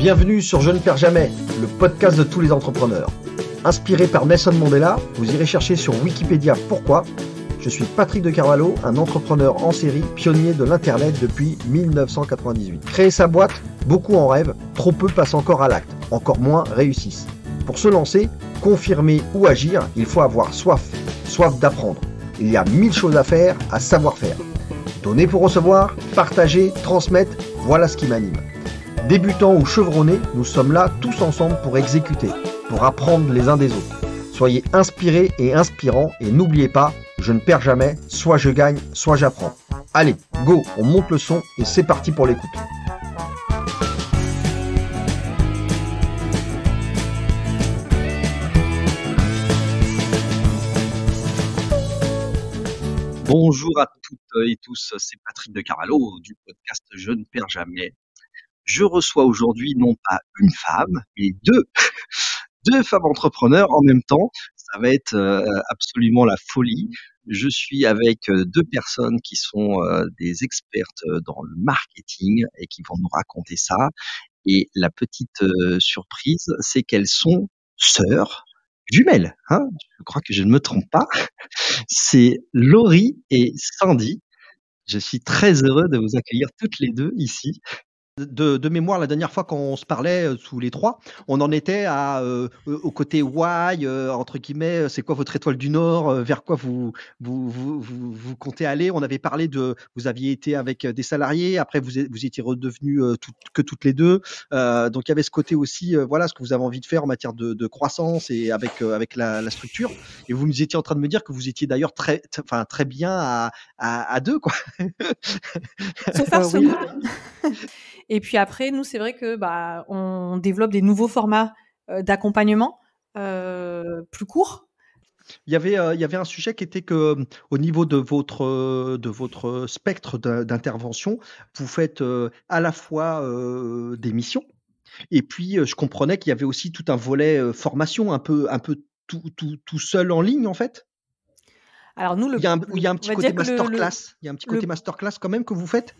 Bienvenue sur Je ne perds jamais, le podcast de tous les entrepreneurs. Inspiré par Nelson Mandela, vous irez chercher sur Wikipédia pourquoi. Je suis Patrick de Carvalho, un entrepreneur en série, pionnier de l'Internet depuis 1998. Créer sa boîte, beaucoup en rêvent, trop peu passent encore à l'acte, encore moins réussissent. Pour se lancer, confirmer ou agir, il faut avoir soif, soif d'apprendre. Il y a mille choses à faire, à savoir faire. Donner pour recevoir, partager, transmettre, voilà ce qui m'anime. Débutants ou chevronnés, nous sommes là tous ensemble pour exécuter, pour apprendre les uns des autres. Soyez inspirés et inspirants et n'oubliez pas, je ne perds jamais, soit je gagne, soit j'apprends. Allez, go, on monte le son et c'est parti pour l'écoute. Bonjour à toutes et tous, c'est Patrick de Carvalho du podcast Je ne perds jamais je reçois aujourd'hui non pas une femme, mais deux, deux femmes entrepreneurs en même temps. Ça va être euh, absolument la folie. Je suis avec euh, deux personnes qui sont euh, des expertes dans le marketing et qui vont nous raconter ça. Et la petite surprise, c'est qu'elles sont sœurs jumelles. Hein je crois que je ne me trompe pas. C'est Laurie et Sandy. Je suis très heureux de vous accueillir toutes les deux ici de, mémoire, la dernière fois qu'on se parlait euh, sous les trois, on en était à, euh, au côté why, euh, entre guillemets, c'est quoi votre étoile du Nord, vers quoi vous vous, vous, vous, comptez aller. On avait parlé de, vous aviez été avec des salariés, après vous, vous étiez redevenus que toutes les deux. donc il y avait ce côté aussi, voilà, ce que vous avez envie de faire en matière de, croissance et avec, avec la, structure. Et vous nous étiez en train de me dire que vous étiez d'ailleurs très, enfin, très bien à, à, deux, quoi. Et puis après, nous, c'est vrai que bah, on développe des nouveaux formats d'accompagnement plus courts. Il y, avait, il y avait un sujet qui était que au niveau de votre, de votre spectre d'intervention, vous faites à la fois des missions, et puis je comprenais qu'il y avait aussi tout un volet formation, un peu, un peu tout, tout, tout seul en ligne en fait. Alors nous, le, il y a un, il y a un petit côté masterclass. Il y a un petit côté masterclass quand même que vous faites?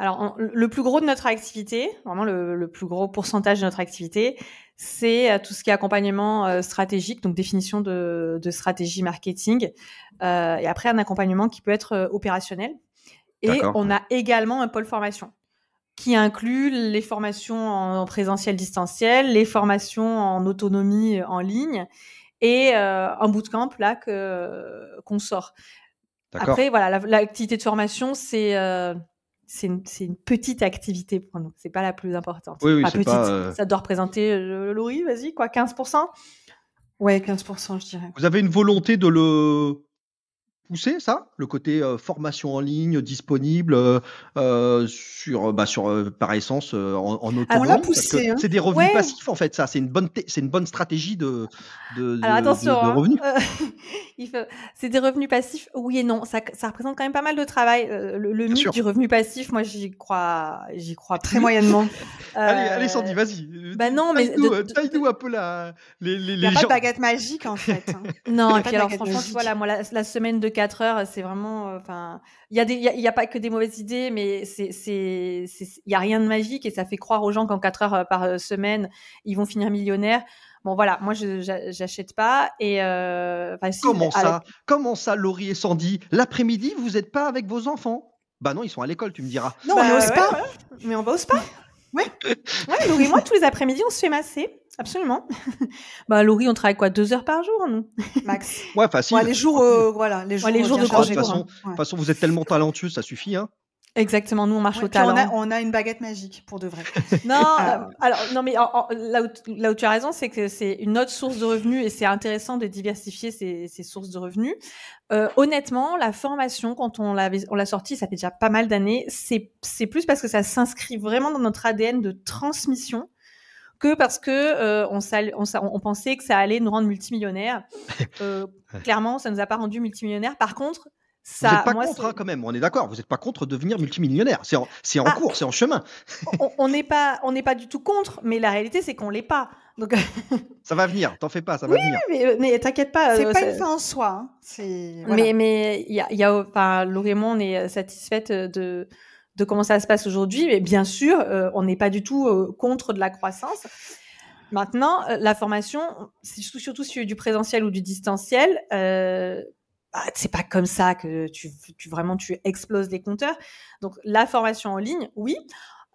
Alors, le plus gros de notre activité, vraiment le, plus gros pourcentage de notre activité, c'est euh, tout ce qui est accompagnement euh, stratégique, donc définition de, stratégie marketing, euh, et après un accompagnement qui peut être opérationnel. Et on a également un pôle formation qui inclut les formations en présentiel distanciel, les formations en autonomie en ligne et un bootcamp là que qu'on sort. Après, voilà, l'activité de formation, c'est c'est une, petite activité pour nous. C'est pas la plus importante. Oui, oui, pas petite. Euh, Ça doit représenter, euh, Laurie, vas-y, quoi, 15% Ouais, 15%, je dirais. Vous avez une volonté de le pousser ça, le côté euh, formation en ligne disponible euh, euh, sur, bah, sur par essence en, en ah, l'a poussé. Hein. C'est des revenus passifs en fait, ça. C'est une bonne, c'est une bonne stratégie de, de, Alors, attention, de, hein, revenus. c'est des revenus passifs, oui et non. Ça, ça, représente quand même pas mal de travail. le, mythe du revenu passif, moi, j'y crois, j'y crois très moyennement. allez, allez, Sandy, vas-y. Bah non, mais taille-nous un peu la, les, les, Il n'y a pas de baguette magique en fait. Hein. non, et puis alors franchement, tu vois là, moi, la semaine de 4 heures, c'est vraiment, euh, enfin, il y a des, il y, a pas que des mauvaises idées, mais c'est, c'est, il y a rien de magique et ça fait croire aux gens qu'en 4 heures euh, par euh, semaine, ils vont finir millionnaires. Bon voilà, moi je j'achète pas et comment ça? Comment ça, Laurie et Sandy? L'après-midi, vous n'êtes pas avec vos enfants? Bah non, ils sont à l'école, tu me diras. Non, on n'ose bah pas. Mais on ose pas. Ouais. ouais, Laurie, moi tous les après-midi, on se fait masser. Absolument. bah, Laurie, on travaille quoi Deux heures par jour, nous? Max. Ouais, facile. les jours, euh, voilà, les jours, les jours de congé. De toute façon, vous êtes tellement talentueux, ça suffit, hein. Exactement, nous on marche au talent. On a, on a, une baguette magique pour de vrai. non, euh, alors non mais là, où, là, où, tu as raison, c'est que c'est une autre source de revenus et c'est intéressant de diversifier ces, ces sources de revenus. Euh, honnêtement, la formation quand on l'a on l'a sortie, ça fait déjà pas mal d'années, c'est c'est plus parce que ça s'inscrit vraiment dans notre ADN de transmission que parce que euh, on, on, on, pensait que ça allait nous rendre multimillionnaires. Euh, clairement, ça nous a pas rendu multimillionnaires. Par contre, Ça, vous n'êtes pas moi, contre, hein, quand même. On est d'accord. Vous n'êtes pas contre devenir multimillionnaire. C'est en, Ah. cours, c'est en chemin. on- n'est pas, on n'est pas du tout contre, mais la réalité c'est qu'on l'est pas. Donc, Ça va venir. T'en fais pas, ça va venir. mais, mais t'inquiète pas. C'est euh, pas ça- une fin en soi. hein. Voilà. Mais mais il y a, y a enfin Laurie et moi on est satisfaite de de comment ça se passe aujourd'hui. Mais bien sûr, euh, on n'est pas du tout euh, contre de la croissance. Maintenant, euh, la formation, c'est surtout, surtout sur du présentiel ou du distanciel. Euh, bah, c'est pas comme ça que tu, tu vraiment tu exploses les compteurs. Donc la formation en ligne, oui.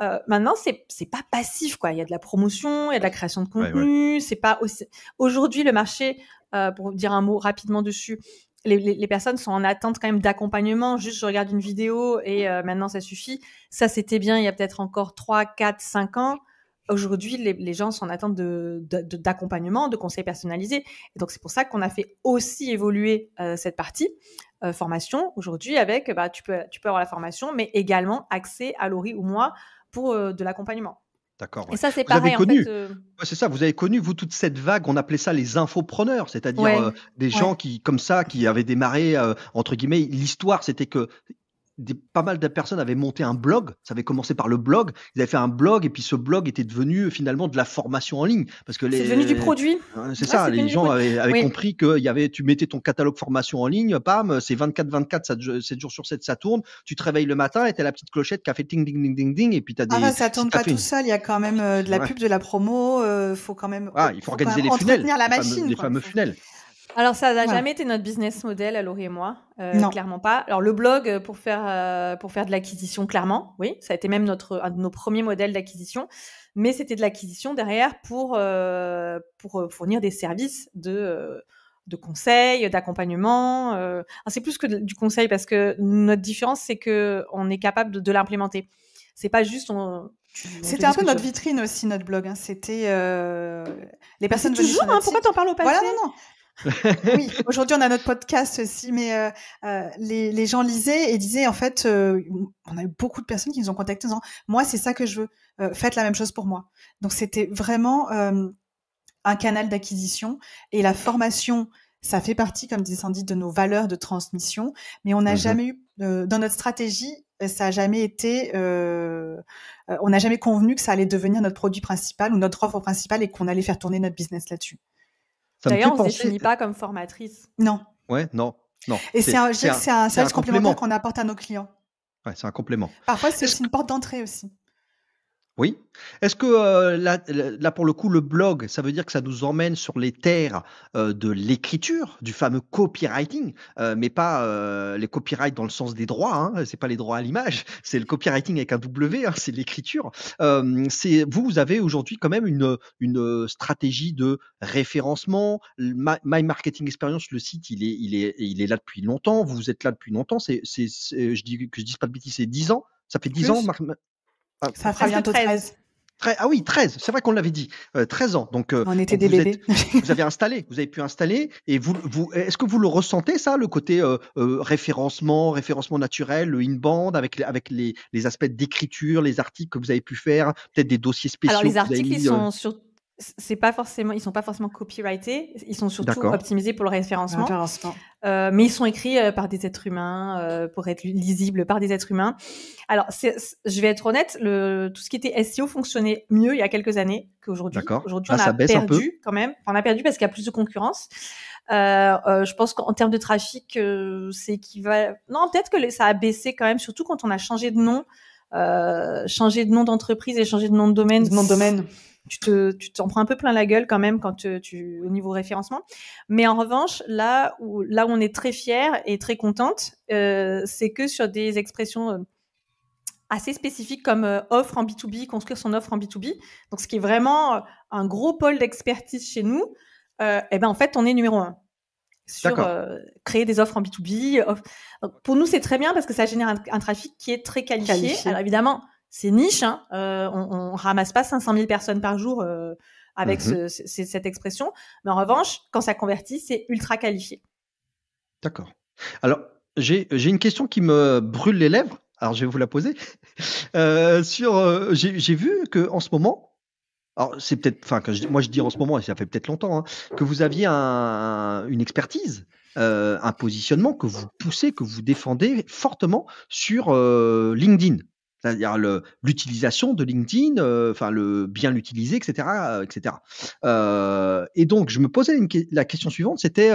Euh, maintenant, c'est c'est pas passif quoi. Il y a de la promotion, il y a de la création de Ouais, contenu. C'est pas aussi... aujourd'hui le marché. euh, pour dire un mot rapidement dessus, les, personnes sont en attente quand même d'accompagnement. Juste, je regarde une vidéo et euh, maintenant ça suffit. Ça, c'était bien il y a peut-être encore 3, 4, 5 ans. Aujourd'hui, les, gens sont en attente de- de- de- d'accompagnement, de, conseils personnalisés. Et donc, c'est pour ça qu'on a fait aussi évoluer euh, cette partie euh, formation aujourd'hui avec, bah, tu, peux, tu peux avoir la formation, mais également accès à Laurie ou moi pour de l'accompagnement. D'accord. Et ça, c'est Vous avez pareil. En connu. fait, euh, Ouais, c'est ça, vous avez connu, vous, toute cette vague, on appelait ça les infopreneurs, c'est-à-dire Ouais. euh, des gens qui, comme ça, qui avaient démarré, euh, entre guillemets, l'histoire, c'était que des, pas mal de personnes avaient monté un blog, ça avait commencé par le blog, ils avaient fait un blog, et puis ce blog était devenu finalement de la formation en ligne. Parce que les, c'est devenu du produit. C'est Ouais, ça, les gens avaient, avaient Oui. compris que y avait, tu mettais ton catalogue formation en ligne, pam, c'est 24-24, 7 jours sur 7, ça tourne, tu te réveilles le matin et t'as la petite clochette qui a fait ding ding ding ding ding, et puis t'as des... Ah ça tourne pas fait tout seul. Il y a quand même euh, de la Ouais. pub, de la promo. euh, faut quand même. Ah, il faut organiser les funnels, la les fameux- machine. les fameux funnels. Alors ça n'a Voilà. jamais été notre business model, à Laurie et moi, euh, Non. clairement pas. Alors le blog euh, pour faire euh, pour faire de l'acquisition, clairement, oui, ça a été même notre un de nos premiers modèles d'acquisition, mais c'était de l'acquisition derrière pour euh, pour fournir des services de de conseils, d'accompagnement. C'est plus que de- du conseil parce que notre différence c'est que on est capable de, de l'implémenter. C'est pas juste on. C'était un peu notre vitrine aussi, notre blog. hein. C'était euh, les personnes toujours. Hein, pourquoi t'en parles au passé? Voilà, non, non. Oui, aujourd'hui on a notre podcast aussi, mais euh, euh, les, les gens lisaient et disaient en fait, euh, on a eu beaucoup de personnes qui nous ont contactés en disant, moi c'est ça que je veux, faites la même chose pour moi. Donc c'était vraiment un canal d'acquisition et la formation, ça fait partie, comme disait Sandy, de nos valeurs de transmission, mais on n'a Mhm. jamais eu, dans notre stratégie, ça a jamais été, on n'a jamais convenu que ça allait devenir notre produit principal ou notre offre principale et qu'on allait faire tourner notre business là-dessus. D'ailleurs, on se penser- définit pas comme formatrice. Non. Ouais, non, non. Et c'est un, je dirais que c'est un c'est un service complémentaire complément. qu'on apporte à nos clients. Ouais, c'est un complément. Parfois, c'est aussi une porte d'entrée aussi. Oui. Est-ce que euh, là, là, pour le coup, le blog, ça veut dire que ça nous emmène sur les terres euh, de l'écriture, du fameux copywriting, euh, mais pas euh, les copyrights dans le sens des droits. Hein, c'est pas les droits à l'image, c'est le copywriting avec un W, hein, c'est l'écriture. Euh, c'est vous, vous avez aujourd'hui quand même une une stratégie de référencement. My, My Marketing Experience, le site, il est il est il est là depuis longtemps. Vous êtes là depuis longtemps. C'est je dis que je dis pas de bêtises, c'est 10 ans. Ça fait 10 Plus. ans. Ah, Ça fera bientôt 13. 13. Très- ah oui, 13, c'est vrai qu'on l'avait dit. Euh, 13 ans. Donc, euh, On était donc des vous, bébés. êtes- vous avez installé, vous avez pu installer. Et vous, vous, est-ce que vous le ressentez, ça, le côté euh, euh, référencement, référencement naturel, le inbound, avec, les, avec les, les aspects d'écriture, les articles que vous avez pu faire, peut-être des dossiers spéciaux Alors les articles, ils mis, euh, sont sur c'est pas forcément, ils sont pas forcément copyrightés, ils sont surtout D'accord. optimisés pour le référencement, Référencement. Euh, mais ils sont écrits euh, par des êtres humains euh, pour être lisibles par des êtres humains. Alors, c'est- c'est- je vais être honnête, le, tout ce qui était SEO fonctionnait mieux il y a quelques années qu'aujourd'hui. D'accord. Aujourd'hui, Ah, on ça a baisse un peu. perdu quand même. Enfin, on a perdu parce qu'il y a plus de concurrence. Euh, euh, je pense qu'en termes de trafic, euh, c'est équivalent. Non, peut-être que ça a baissé quand même, surtout quand on a changé de nom, euh, changé de nom d'entreprise et changé de nom de domaine. Nom de domaine. Tu te, tu t'en prends un peu plein la gueule quand même quand tu, tu- au niveau référencement. Mais en revanche, là où, là où on est très fier et très contente, euh, c'est que sur des expressions euh, assez spécifiques comme euh, offre en B2B, construire son offre en B2B, donc ce qui est vraiment un gros pôle d'expertise chez nous, euh, eh ben en fait on est numéro un sur euh, créer des offres en B2B. off- Donc, pour nous, c'est très bien parce que ça génère un, un trafic qui est très qualifié. Qualifié. Alors évidemment, c'est niche. Hein. Euh, on, on ramasse pas 500 000 personnes par jour euh, avec Mhm. ce- ce- ce- cette expression. Mais en revanche, quand ça convertit, c'est ultra qualifié. D'accord. Alors, j'ai une question qui me brûle les lèvres. Alors, je vais vous la poser. Euh, sur, euh, j'ai j'ai vu que en ce moment, alors c'est peut-être, enfin, moi je dis en ce moment, et ça fait peut-être longtemps, hein, que vous aviez un, une expertise, euh, un positionnement que vous poussez, que vous défendez fortement sur euh, LinkedIn. C'est-à-dire l'utilisation de LinkedIn, euh, enfin le bien l'utiliser, etc., etc. et donc je me posais la question suivante, c'était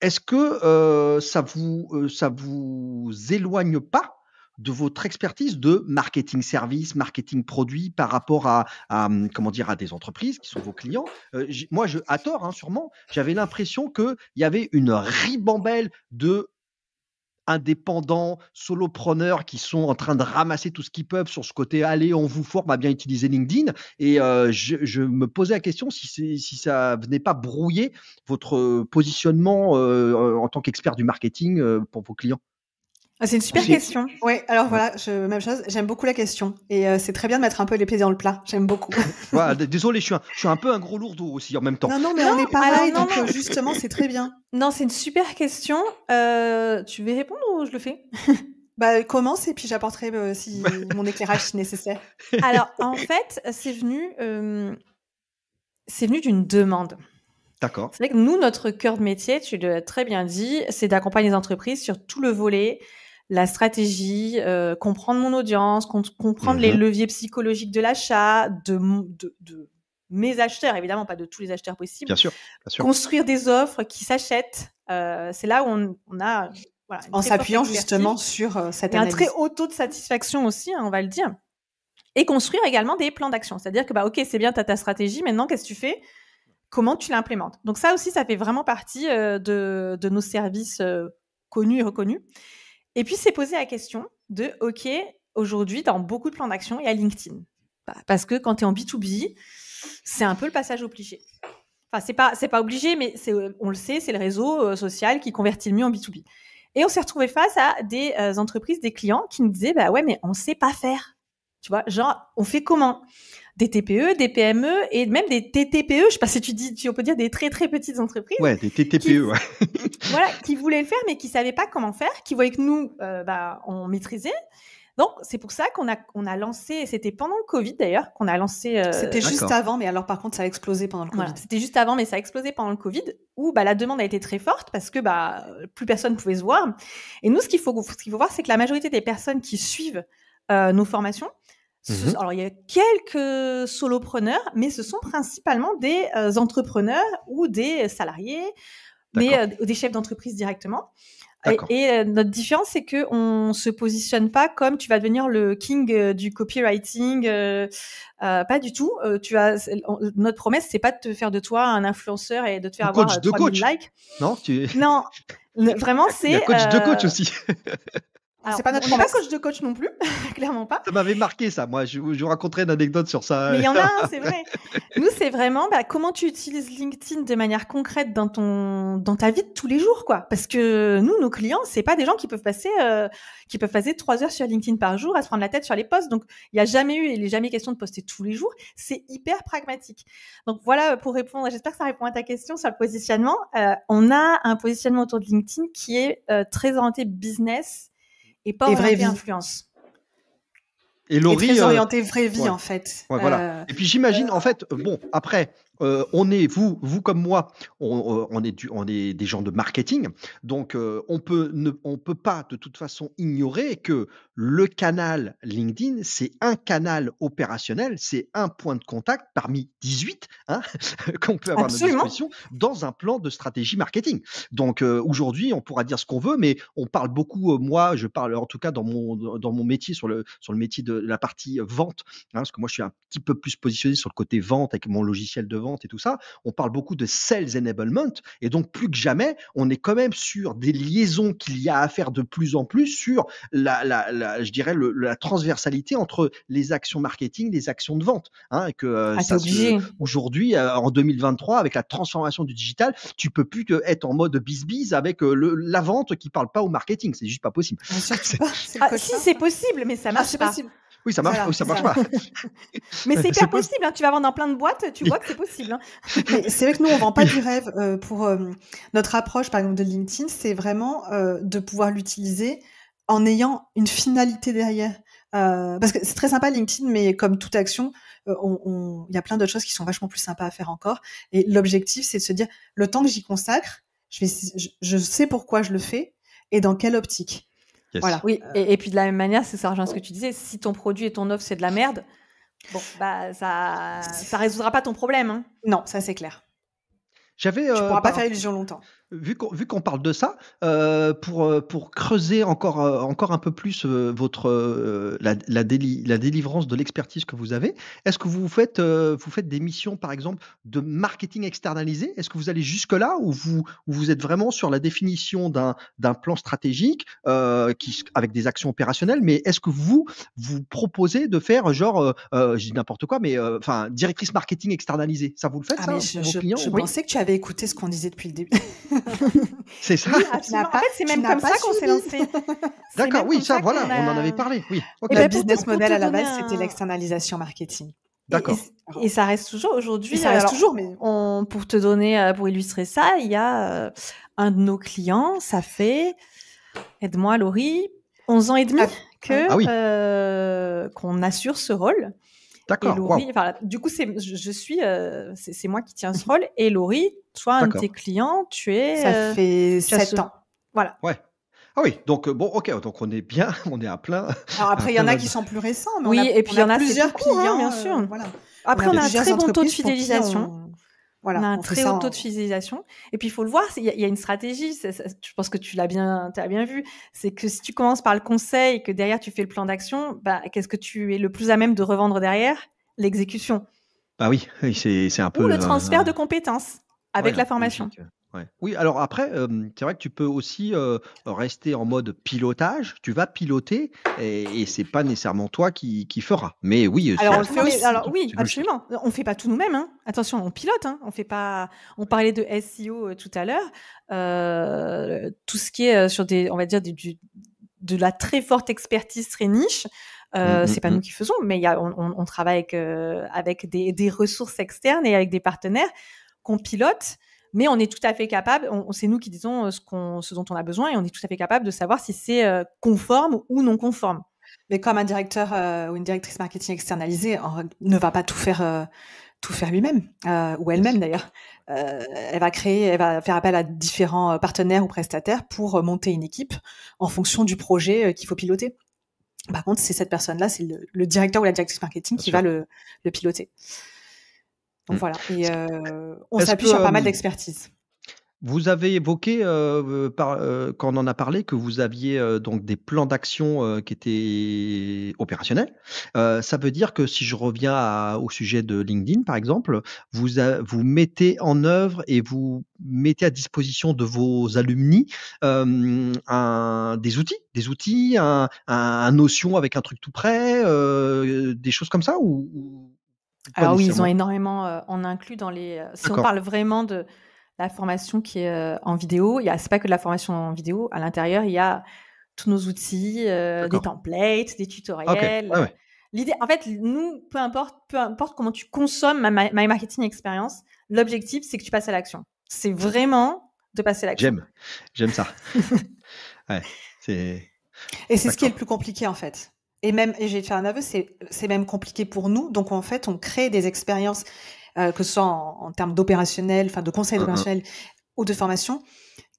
est-ce que ça vous ça vous éloigne pas de votre expertise de marketing service, marketing produit par rapport à, comment dire à des entreprises qui sont vos clients? Euh, moi, je, à tort, hein, sûrement, j'avais l'impression qu'il y avait une ribambelle de indépendants, solopreneurs qui sont en train de ramasser tout ce qu'ils peuvent sur ce côté allez, on vous forme à bien utiliser LinkedIn. Et euh, je, me posais la question si, si ça venait pas brouiller votre positionnement euh, en tant qu'expert du marketing pour vos clients. Ah, c'est une super question. Oui, alors voilà, je, même chose. J'aime beaucoup la question. Et euh, c'est très bien de mettre un peu les pieds dans le plat. J'aime beaucoup. désolé, je suis, un, je suis un peu un gros lourdeau aussi en même temps. Non, non, mais on est pareil, donc euh, justement, c'est très bien. Non, c'est une super question. Euh, tu veux répondre ou je le fais? Bah, commence et puis j'apporterai si mon éclairage si nécessaire. Alors, en fait, c'est venu, c'est venu d'une demande. D'accord. C'est vrai que nous, notre cœur de métier, tu l'as très bien dit, c'est d'accompagner les entreprises sur tout le volet la stratégie, euh, comprendre mon audience, comprendre les mhm. leviers psychologiques de l'achat, de, de, mes acheteurs, évidemment pas de tous les acheteurs possibles. Bien sûr. Construire des offres qui s'achètent. Euh, c'est là où on, a voilà, en s'appuyant justement sur euh, cette un très haut taux de satisfaction aussi, hein, on va le dire. Et construire également des plans d'action. C'est-à-dire que bah ok, c'est bien, tu as ta stratégie, maintenant qu'est-ce que tu fais? Comment tu l'implémentes? Donc ça aussi, ça fait vraiment partie de, de, nos services connus et reconnus. Et puis, c'est poser la question de, OK, aujourd'hui, dans beaucoup de plans d'action, il y a LinkedIn. Bah, parce que quand tu es en B2B, c'est un peu le passage obligé. Enfin, c'est pas, pas obligé, mais on le sait, c'est le réseau euh, social qui convertit le mieux en B2B. Et on s'est retrouvé face à des euh, entreprises, des clients qui nous disaient, bah ouais, mais on sait pas faire. Tu vois, genre, on fait comment? Des TPE, des PME et même des TTPE. Je sais pas si tu dis, tu on peut dire des très très petites entreprises. Ouais, des TTPE. ouais. voilà, qui voulaient le faire mais qui savaient pas comment faire, qui voyaient que nous, euh, bah, on maîtrisait. Donc c'est pour ça qu'on a on a lancé, c'était pendant le Covid d'ailleurs qu'on a lancé. Euh, c'était juste avant, mais alors par contre ça a explosé pendant le Covid. Voilà, c'était juste avant, mais ça a explosé pendant le Covid où bah la demande a été très forte parce que bah plus personne pouvait se voir. Et nous ce qu'il faut ce qu'il faut voir c'est que la majorité des personnes qui suivent euh, nos formations Mmh alors, il y a quelques solopreneurs, mais ce sont principalement des euh, entrepreneurs ou des salariés, mais euh, des chefs d'entreprise directement. Et, euh, notre différence, c'est que on se positionne pas comme tu vas devenir le king du copywriting, pas du tout. tu as notre promesse, c'est pas de te faire de toi un influenceur et de te faire avoir coach 3000 likes. Non, tu... non, vraiment c'est. coach de coach aussi. C'est pas notre on pas coach de coach non plus, clairement pas. Ça m'avait marqué ça. Moi, je, vous raconterai une anecdote sur ça. Mais il y en a un, c'est vrai. Nous, c'est vraiment bah, comment tu utilises LinkedIn de manière concrète dans ton dans ta vie de tous les jours, quoi? Parce que nous, nos clients, c'est pas des gens qui peuvent passer euh, qui peuvent passer trois heures sur LinkedIn par jour à se prendre la tête sur les posts. Donc, il y a jamais eu, il n'est jamais question de poster tous les jours. C'est hyper pragmatique. Donc voilà pour répondre. J'espère que ça répond à ta question sur le positionnement. Euh, on a un positionnement autour de LinkedIn qui est euh, très orienté business et pas vraie influence. Et Laurie, et très euh, orienté vraie vie en fait. voilà. Euh, et puis j'imagine en fait, bon après euh, on est, vous, vous comme moi, on, euh, est, on est des gens de marketing, donc euh, on peut ne, on peut pas de toute façon ignorer que le canal LinkedIn, c'est un canal opérationnel, c'est un point de contact parmi 18 hein, qu'on peut avoir à notre disposition dans un plan de stratégie marketing. Donc aujourd'hui, on pourra dire ce qu'on veut, mais on parle beaucoup, moi, je parle en tout cas dans mon, dans mon métier, sur le, sur le métier de la partie vente, hein, parce que moi je suis un petit peu plus positionné sur le côté vente avec mon logiciel de vente et tout ça, on parle beaucoup de sales enablement. Et donc, plus que jamais, on est quand même sur des liaisons qu'il y a à faire de plus en plus sur la, la, je dirais, la transversalité entre les actions marketing, les actions de vente. Hein, et que euh, ah, aujourd'hui, euh, en 2023, avec la transformation du digital, tu peux plus être en mode bis-bis avec euh, le, la vente qui parle pas au marketing. C'est juste pas possible. Ah, si c'est possible, mais ça marche pas. Possible. Oui, ça marche, ça marche pas. Mais c'est hyper possible. Hein. Tu vas vendre dans plein de boîtes, tu vois que c'est possible. Hein. c'est vrai que nous, on vend pas du rêve euh, pour euh, notre approche, par exemple, de LinkedIn. C'est vraiment euh, de pouvoir l'utiliser en ayant une finalité derrière. Euh, parce que c'est très sympa LinkedIn, mais comme toute action, il on, y a plein d'autres choses qui sont vachement plus sympas à faire encore. Et l'objectif, c'est de se dire, le temps que j'y consacre, je, vais, je, sais pourquoi je le fais et dans quelle optique. Voilà. Oui, et, puis de la même manière, c'est ça rejoint ce que tu disais, si ton produit et ton offre, c'est de la merde, bon, bah, ça, ça résoudra pas ton problème. Hein. Non, ça c'est clair. J'avais. Tu pourras pas faire illusion longtemps vu qu'on parle de ça, euh, pour, euh, pour creuser encore, euh, encore un peu plus votre, la, la, la, délivrance de l'expertise que vous avez, est-ce que vous faites, vous faites des missions, par exemple, de marketing externalisé? Est-ce que vous allez jusque-là ou vous, vous êtes vraiment sur la définition d'un plan stratégique qui, avec des actions opérationnelles Mais est-ce que vous, vous proposez de faire, genre, je dis n'importe quoi, mais enfin, directrice marketing externalisée? Ça, vous le faites, ah, ça, je, clients, je pensais que tu avais écouté ce qu'on disait depuis le début. c'est ça. en fait, c'est même comme ça qu'on s'est lancé. D'accord, oui, ça, voilà, on en avait parlé. Oui. Okay. Le business model à la base, c'était l'externalisation marketing. D'accord. Et, ça reste toujours aujourd'hui. Ça reste toujours, mais on, pour te donner, euh, pour illustrer ça, il y a euh, un de nos clients, ça fait, aide-moi Laurie, 11 ans et demi ah, que ah euh, qu'on assure ce rôle. D'accord. du coup, c'est, je, suis, euh, c'est, moi qui tiens ce rôle. Et Laurie, toi, un de tes clients, tu es. Ça euh, fait 7 ans. Voilà. Ouais. Ah oui, donc euh, bon, ok, donc on est bien, on est à plein. Alors après, il y en a qui sont plus récents, mais oui, on a, et puis il y en a plusieurs clients, hein, bien sûr. voilà. Après, on a, un très bon taux de fidélisation. Voilà, on a un très haut taux de fidélisation. Et puis, il faut le voir, il y, a une stratégie. je pense que tu l'as bien, as bien vu. C'est que si tu commences par le conseil et que derrière tu fais le plan d'action, bah, qu'est-ce que tu es le plus à même de revendre derrière? L'exécution. Bah oui, c'est un peu. Ou le transfert de compétences avec la formation. Oui, alors après, c'est vrai que tu peux aussi rester en mode pilotage. Tu vas piloter et, et c'est pas nécessairement toi qui, qui feras. Mais oui, alors, on fait aussi, alors oui, absolument. On fait pas tout nous-mêmes. Hein. Attention, on pilote. Hein. On fait pas. On parlait de SEO tout à l'heure. tout ce qui est sur des, on va dire, du, de la très forte expertise très niche. Euh, mmh, c'est pas mmh. nous qui faisons, mais y a, on, on, travaille avec, euh, avec des, des, ressources externes et avec des partenaires qu'on pilote, mais on est tout à fait capable, on, c'est nous qui disons euh, ce, qu'on, ce dont on a besoin et on est tout à fait capable de savoir si c'est euh, conforme ou non conforme. Mais comme un directeur ou une directrice marketing externalisée ne va pas tout faire tout faire lui-même ou elle-même d'ailleurs. elle va créer, elle va faire appel à différents partenaires ou prestataires pour monter une équipe en fonction du projet qu'il faut piloter. Par contre, c'est cette personne-là, c'est le, directeur ou la directrice marketing qui va le, piloter. Donc mm. voilà. Et euh, on s'appuie sur pas mal d'expertise. Vous avez évoqué, euh, par, euh, quand on en a parlé, que vous aviez euh, donc des plans d'action qui étaient opérationnels. ça veut dire que si je reviens au sujet de LinkedIn, par exemple, vous, vous mettez en œuvre et vous mettez à disposition de vos alumni un, des outils, des outils, un, un, notion avec un truc tout prêt, des choses comme ça ou, Alors oui, ils ont énormément, on inclut dans les. Si on parle vraiment de la formation qui est euh, en vidéo. Il y a, c'est pas que de la formation en vidéo. À l'intérieur, il y a tous nos outils, euh, des templates, des tutoriels. L'idée, en fait, nous, peu importe, peu importe comment tu consommes ma, my marketing expérience, l'objectif, c'est que tu passes à l'action. C'est vraiment de passer à l'action. J'aime, j'aime ça. ouais, c'est. Et c'est ce qui est le plus compliqué en fait. Et même, et j'ai fait un aveu, c'est, c'est même compliqué pour nous. Donc en fait, on crée des expériences euh, que ce soit en, termes d'opérationnel, enfin de conseil opérationnel ou de formation,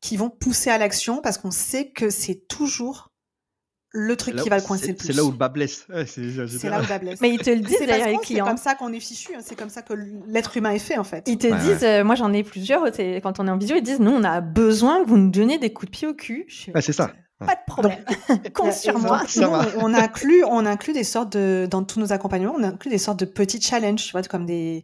qui vont pousser à l'action parce qu'on sait que c'est toujours le truc qui va le coincer le plus. C'est là où le bas blesse. c'est là où le bas blesse. Mais ils te le disent d'ailleurs les clients. C'est comme ça qu'on est fichu, hein. c'est comme ça que l'être humain est fait en fait. Ils te disent, euh, moi j'en ai plusieurs, quand on est en visio, ils disent, nous on a besoin que vous nous donniez des coups de pied au cul. c'est ça. Pas de problème. Compte sur moi. on inclut, on inclut des sortes de, dans tous nos accompagnements, on inclut des sortes de petits challenges, tu vois, comme des,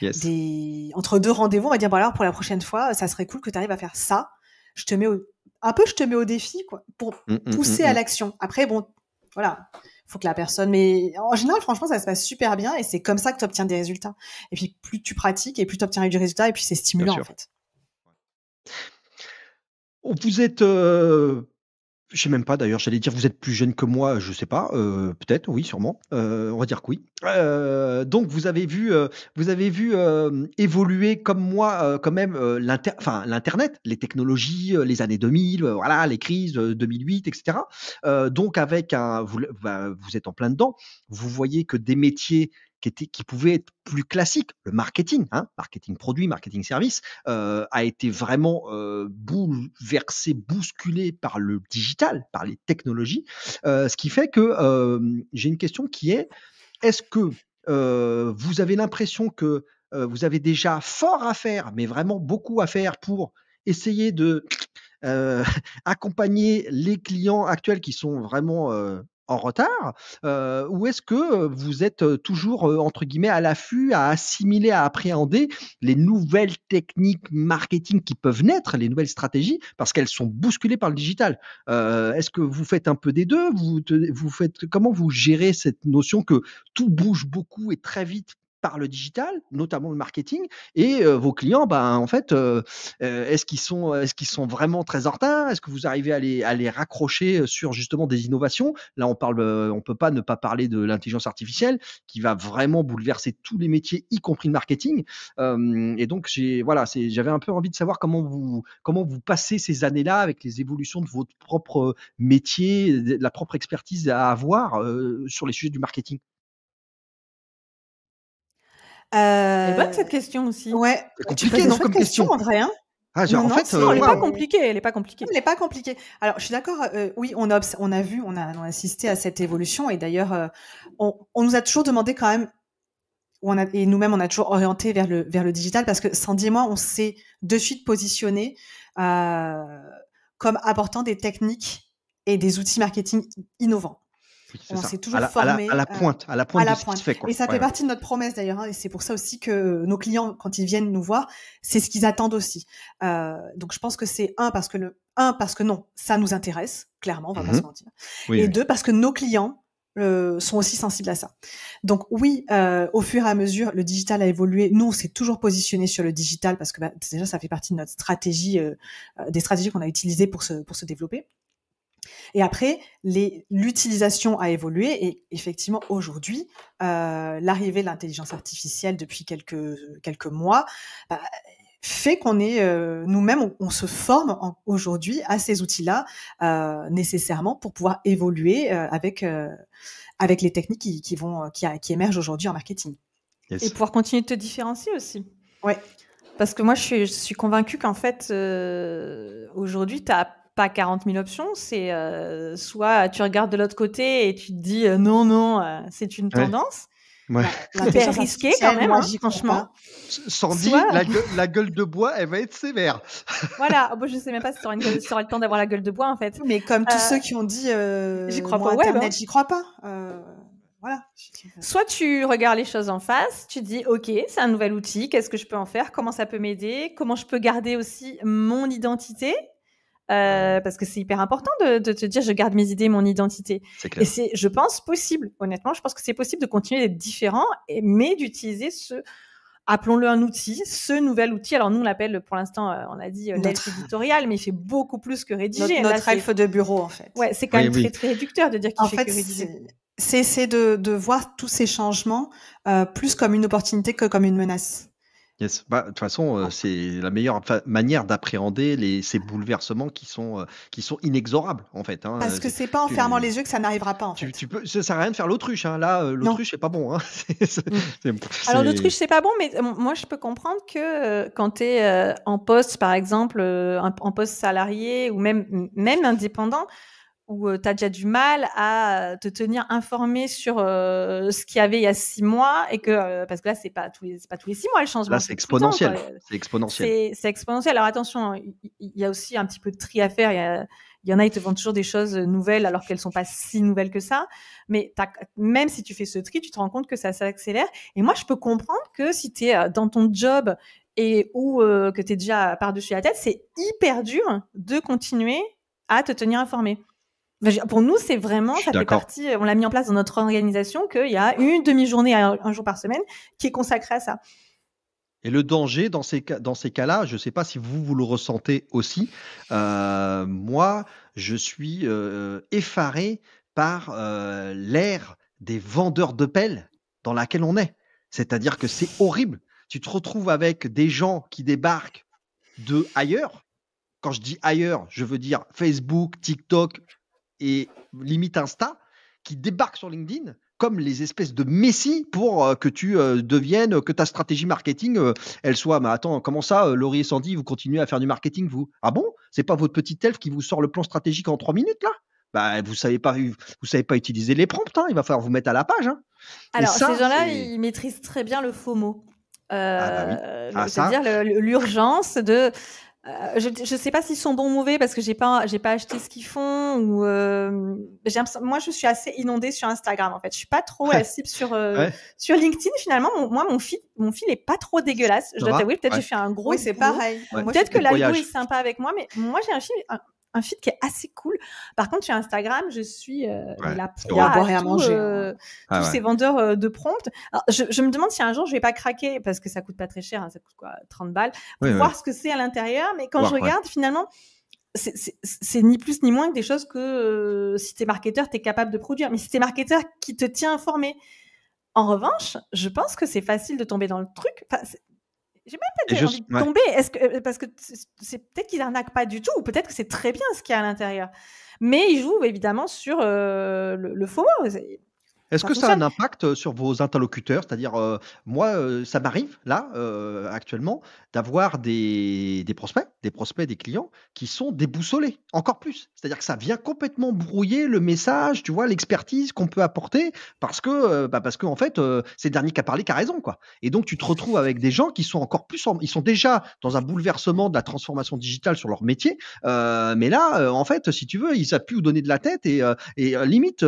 des, entre deux rendez-vous, on va dire, bon alors pour la prochaine fois, ça serait cool que tu arrives à faire ça. Je te mets au, un peu, je te mets au défi, quoi, pour mm, mm, pousser mm, à l'action. Après, bon, voilà. Faut que la personne, mais en général, franchement, ça se passe super bien et c'est comme ça que tu obtiens des résultats. Et puis, plus tu pratiques et plus tu obtiens du résultat et puis c'est stimulant, en fait. Vous êtes, euh, Je sais même pas d'ailleurs, j'allais dire vous êtes plus jeune que moi, je sais pas, euh, peut-être, oui, sûrement. Euh, on va dire que oui. Euh, donc vous avez vu, vous avez vu évoluer comme moi, quand même, l'internet, les technologies, les années 2000, voilà, les crises 2008, etc. donc avec un, vous, bah, vous êtes en plein dedans. Vous voyez que des métiers qui, pouvait être plus classique. Le marketing, hein, marketing produit, marketing service, euh, a été vraiment euh, bouleversé, bousculé par le digital, par les technologies. Euh, ce qui fait que j'ai une question qui est est-ce que vous avez l'impression que vous avez déjà fort à faire, mais vraiment beaucoup à faire pour essayer de accompagner les clients actuels qui sont vraiment en retard euh, ou est-ce que vous êtes toujours entre guillemets à l'affût, à assimiler, à appréhender les nouvelles techniques marketing qui peuvent naître, les nouvelles stratégies, parce qu'elles sont bousculées par le digital? Est-ce que vous faites un peu des deux? Vous faites comment vous gérez cette notion que tout bouge beaucoup et très vite par le digital, notamment le marketing, et vos clients, ben, en fait, est-ce qu'ils sont, est-ce qu'ils sont vraiment très en retard? Est-ce que vous arrivez à les, à les raccrocher sur justement des innovations? Là, on parle, on peut pas ne pas parler de l'intelligence artificielle qui va vraiment bouleverser tous les métiers, y compris le marketing. et donc, voilà, j'avais un peu envie de savoir comment vous, comment vous passez ces années-là avec les évolutions de votre propre métier, de la propre expertise à avoir sur les sujets du marketing. Est bonne cette question aussi. Ouais. C'est compliqué, non, comme question. en vrai, hein ah, genre, non, en fait, non, elle n'est pas compliquée. Elle est pas compliquée. Elle n'est pas compliquée. Alors, je suis d'accord. Euh, oui, on a, on a vu, on a, on a assisté à cette évolution, et d'ailleurs, euh, on, on, nous a toujours demandé quand même, on a, et nous-mêmes, on a toujours orienté vers le, vers le digital, parce que Sandy et moi, on s'est de suite positionné euh, comme apportant des techniques et des outils marketing innovants on s'est toujours formé à la, pointe, à la pointe, à de Ce qui fait, quoi. Et ça fait partie de notre promesse d'ailleurs, hein, et c'est pour ça aussi que nos clients, quand ils viennent nous voir, c'est ce qu'ils attendent aussi. Euh, donc je pense que c'est un parce que le un parce que non, ça nous intéresse clairement, on va pas mhm. se mentir. et deux parce que nos clients euh, sont aussi sensibles à ça. Donc oui, euh, au fur et à mesure, le digital a évolué. Nous, on s'est toujours positionné sur le digital parce que bah, déjà, ça fait partie de notre stratégie, euh, euh, des stratégies qu'on a utilisées pour se pour se développer. Et après, l'utilisation a évolué et effectivement aujourd'hui, euh, l'arrivée de l'intelligence artificielle depuis quelques quelques mois bah, fait qu'on est euh, nous-mêmes, on, se forme aujourd'hui à ces outils-là euh, nécessairement pour pouvoir évoluer euh, avec euh, avec les techniques qui, qui vont qui, qui émergent aujourd'hui en marketing. Et pouvoir continuer de te différencier aussi. Ouais. Parce que moi, je suis, je suis convaincue qu'en fait, aujourd'hui, tu as pas 40 000 options, c'est euh, soit tu regardes de l'autre côté et tu te dis euh, non, non, euh, c'est une tendance. Ouais. Hyper risqué quand même, hein, franchement. Sandy, la, gueule, de bois, elle va être sévère. voilà, oh, bon, je sais même pas si tu auras, le temps d'avoir la gueule de bois en fait. Mais comme tous ceux qui ont dit j'y crois pas, Internet, hein. j'y crois pas. Voilà. Soit tu regardes les choses en face, tu dis ok, c'est un nouvel outil, qu'est-ce que je peux en faire, comment ça peut m'aider, comment je peux garder aussi mon identité euh, parce que c'est hyper important de, de, te dire je garde mes idées, mon identité. Et c'est, je pense, possible. Honnêtement, je pense que c'est possible de continuer d'être différent, et, mais d'utiliser ce, appelons-le un outil, ce nouvel outil. Alors nous, on l'appelle pour l'instant, euh, on a dit euh, l'elfe éditorial, mais il fait beaucoup plus que rédiger. Notre, notre elfe de bureau, en fait. Ouais, c'est quand même très très réducteur de dire qu'il fait, fait, que rédiger. C'est de, de voir tous ces changements euh, plus comme une opportunité que comme une menace. Yes. Bah, de toute façon, euh, c'est la meilleure manière d'appréhender les, ces bouleversements qui sont, euh, qui sont inexorables, en fait. Hein. Parce que c'est pas en fermant les yeux que ça n'arrivera pas, en tu, fait. Tu peux, ça sert à rien de faire l'autruche. Hein. Là, euh, l'autruche, c'est pas bon. Hein. Mm. Alors, l'autruche, c'est pas bon, mais moi, je peux comprendre que quand tu es en poste, par exemple, en poste salarié ou même, même indépendant, où tu as déjà du mal à te tenir informé sur ce qu'il y avait il y a six mois et que parce que là c'est pas tous les pas tous les six mois le changement. Là c'est exponentiel. C'est exponentiel. C'est exponentiel. Alors attention il y, a aussi un petit peu de tri à faire. Il y, y en a ils te vendent toujours des choses nouvelles alors qu'elles sont pas si nouvelles que ça. Mais même si tu fais ce tri tu te rends compte que ça s'accélère. Et moi je peux comprendre que si tu es dans ton job et ou que tu es déjà par-dessus la tête c'est hyper dur de continuer à te tenir informé pour nous, c'est vraiment, ça fait partie, on l'a mis en place dans notre organisation qu'il y a une demi-journée, un, jour par semaine, qui est consacrée à ça. Et le danger dans ces, dans ces cas-là, je ne sais pas si vous, vous le ressentez aussi. Euh, moi, je suis euh, effaré par euh, l'ère des vendeurs de pelles dans laquelle on est. C'est-à-dire que c'est horrible. Tu te retrouves avec des gens qui débarquent de ailleurs. Quand je dis ailleurs, je veux dire Facebook, TikTok et limite Insta, qui débarquent sur LinkedIn comme les espèces de messies pour euh, que tu euh, deviennes, que ta stratégie marketing, euh, elle soit. Mais attends, comment ça, Laurie et Sandy, vous continuez à faire du marketing, vous? Ah bon? C'est pas votre petit elfe qui vous sort le plan stratégique en trois minutes là? Bah, vous savez pas, vous savez pas utiliser les prompts. Hein, il va falloir vous mettre à la page. Hein. Alors ces gens-là, ils maîtrisent très bien le FOMO. Euh, ah bah c'est-à-dire l'urgence de euh, je ne sais pas s'ils sont bons ou mauvais parce que j'ai pas j'ai pas acheté ce qu'ils font ou euh, moi je suis assez inondée sur Instagram en fait. Je suis pas trop la cible sur euh, sur LinkedIn finalement. Moi mon fil mon fil est pas trop dégueulasse. Je dois t'avouer peut-être j'ai fait un gros oui c'est pareil. Peut-être que l'algo est sympa avec moi mais moi j'ai un fil un feed qui est assez cool. Par contre, sur Instagram, je suis euh, la proie à, manger, euh, ah tous ces vendeurs euh, de prompts. je, me demande si un jour je vais pas craquer parce que ça coûte pas très cher, hein, ça coûte quoi 30 balles pour voir ce que c'est à l'intérieur. Mais quand je regarde, finalement, c'est ni plus ni moins que des choses que si tu es marketeur, tu es capable de produire. Mais si tu es marketeur qui te tient informé. En revanche, je pense que c'est facile de tomber dans le truc. Enfin, j'ai même pas envie de tomber. Est-ce que, euh, parce que c'est peut-être qu'ils n'arnaquent pas du tout, ou peut-être que c'est très bien ce qu'il y a à l'intérieur. Mais ils jouent évidemment sur euh, le, le faux est-ce que ça a un impact sur vos interlocuteurs? C'est-à-dire, moi, ça m'arrive, là, actuellement, d'avoir des, des, prospects, des prospects, des clients qui sont déboussolés, encore plus. C'est-à-dire que ça vient complètement brouiller le message, tu vois, l'expertise qu'on peut apporter, parce que, bah parce qu'en fait, c'est le dernier qui a parlé qui a raison, quoi. Et donc, tu te retrouves avec des gens qui sont encore plus, ils sont déjà dans un bouleversement de la transformation digitale sur leur métier, mais là, en fait, si tu veux, ils savent plus où donner de la tête et, et limite,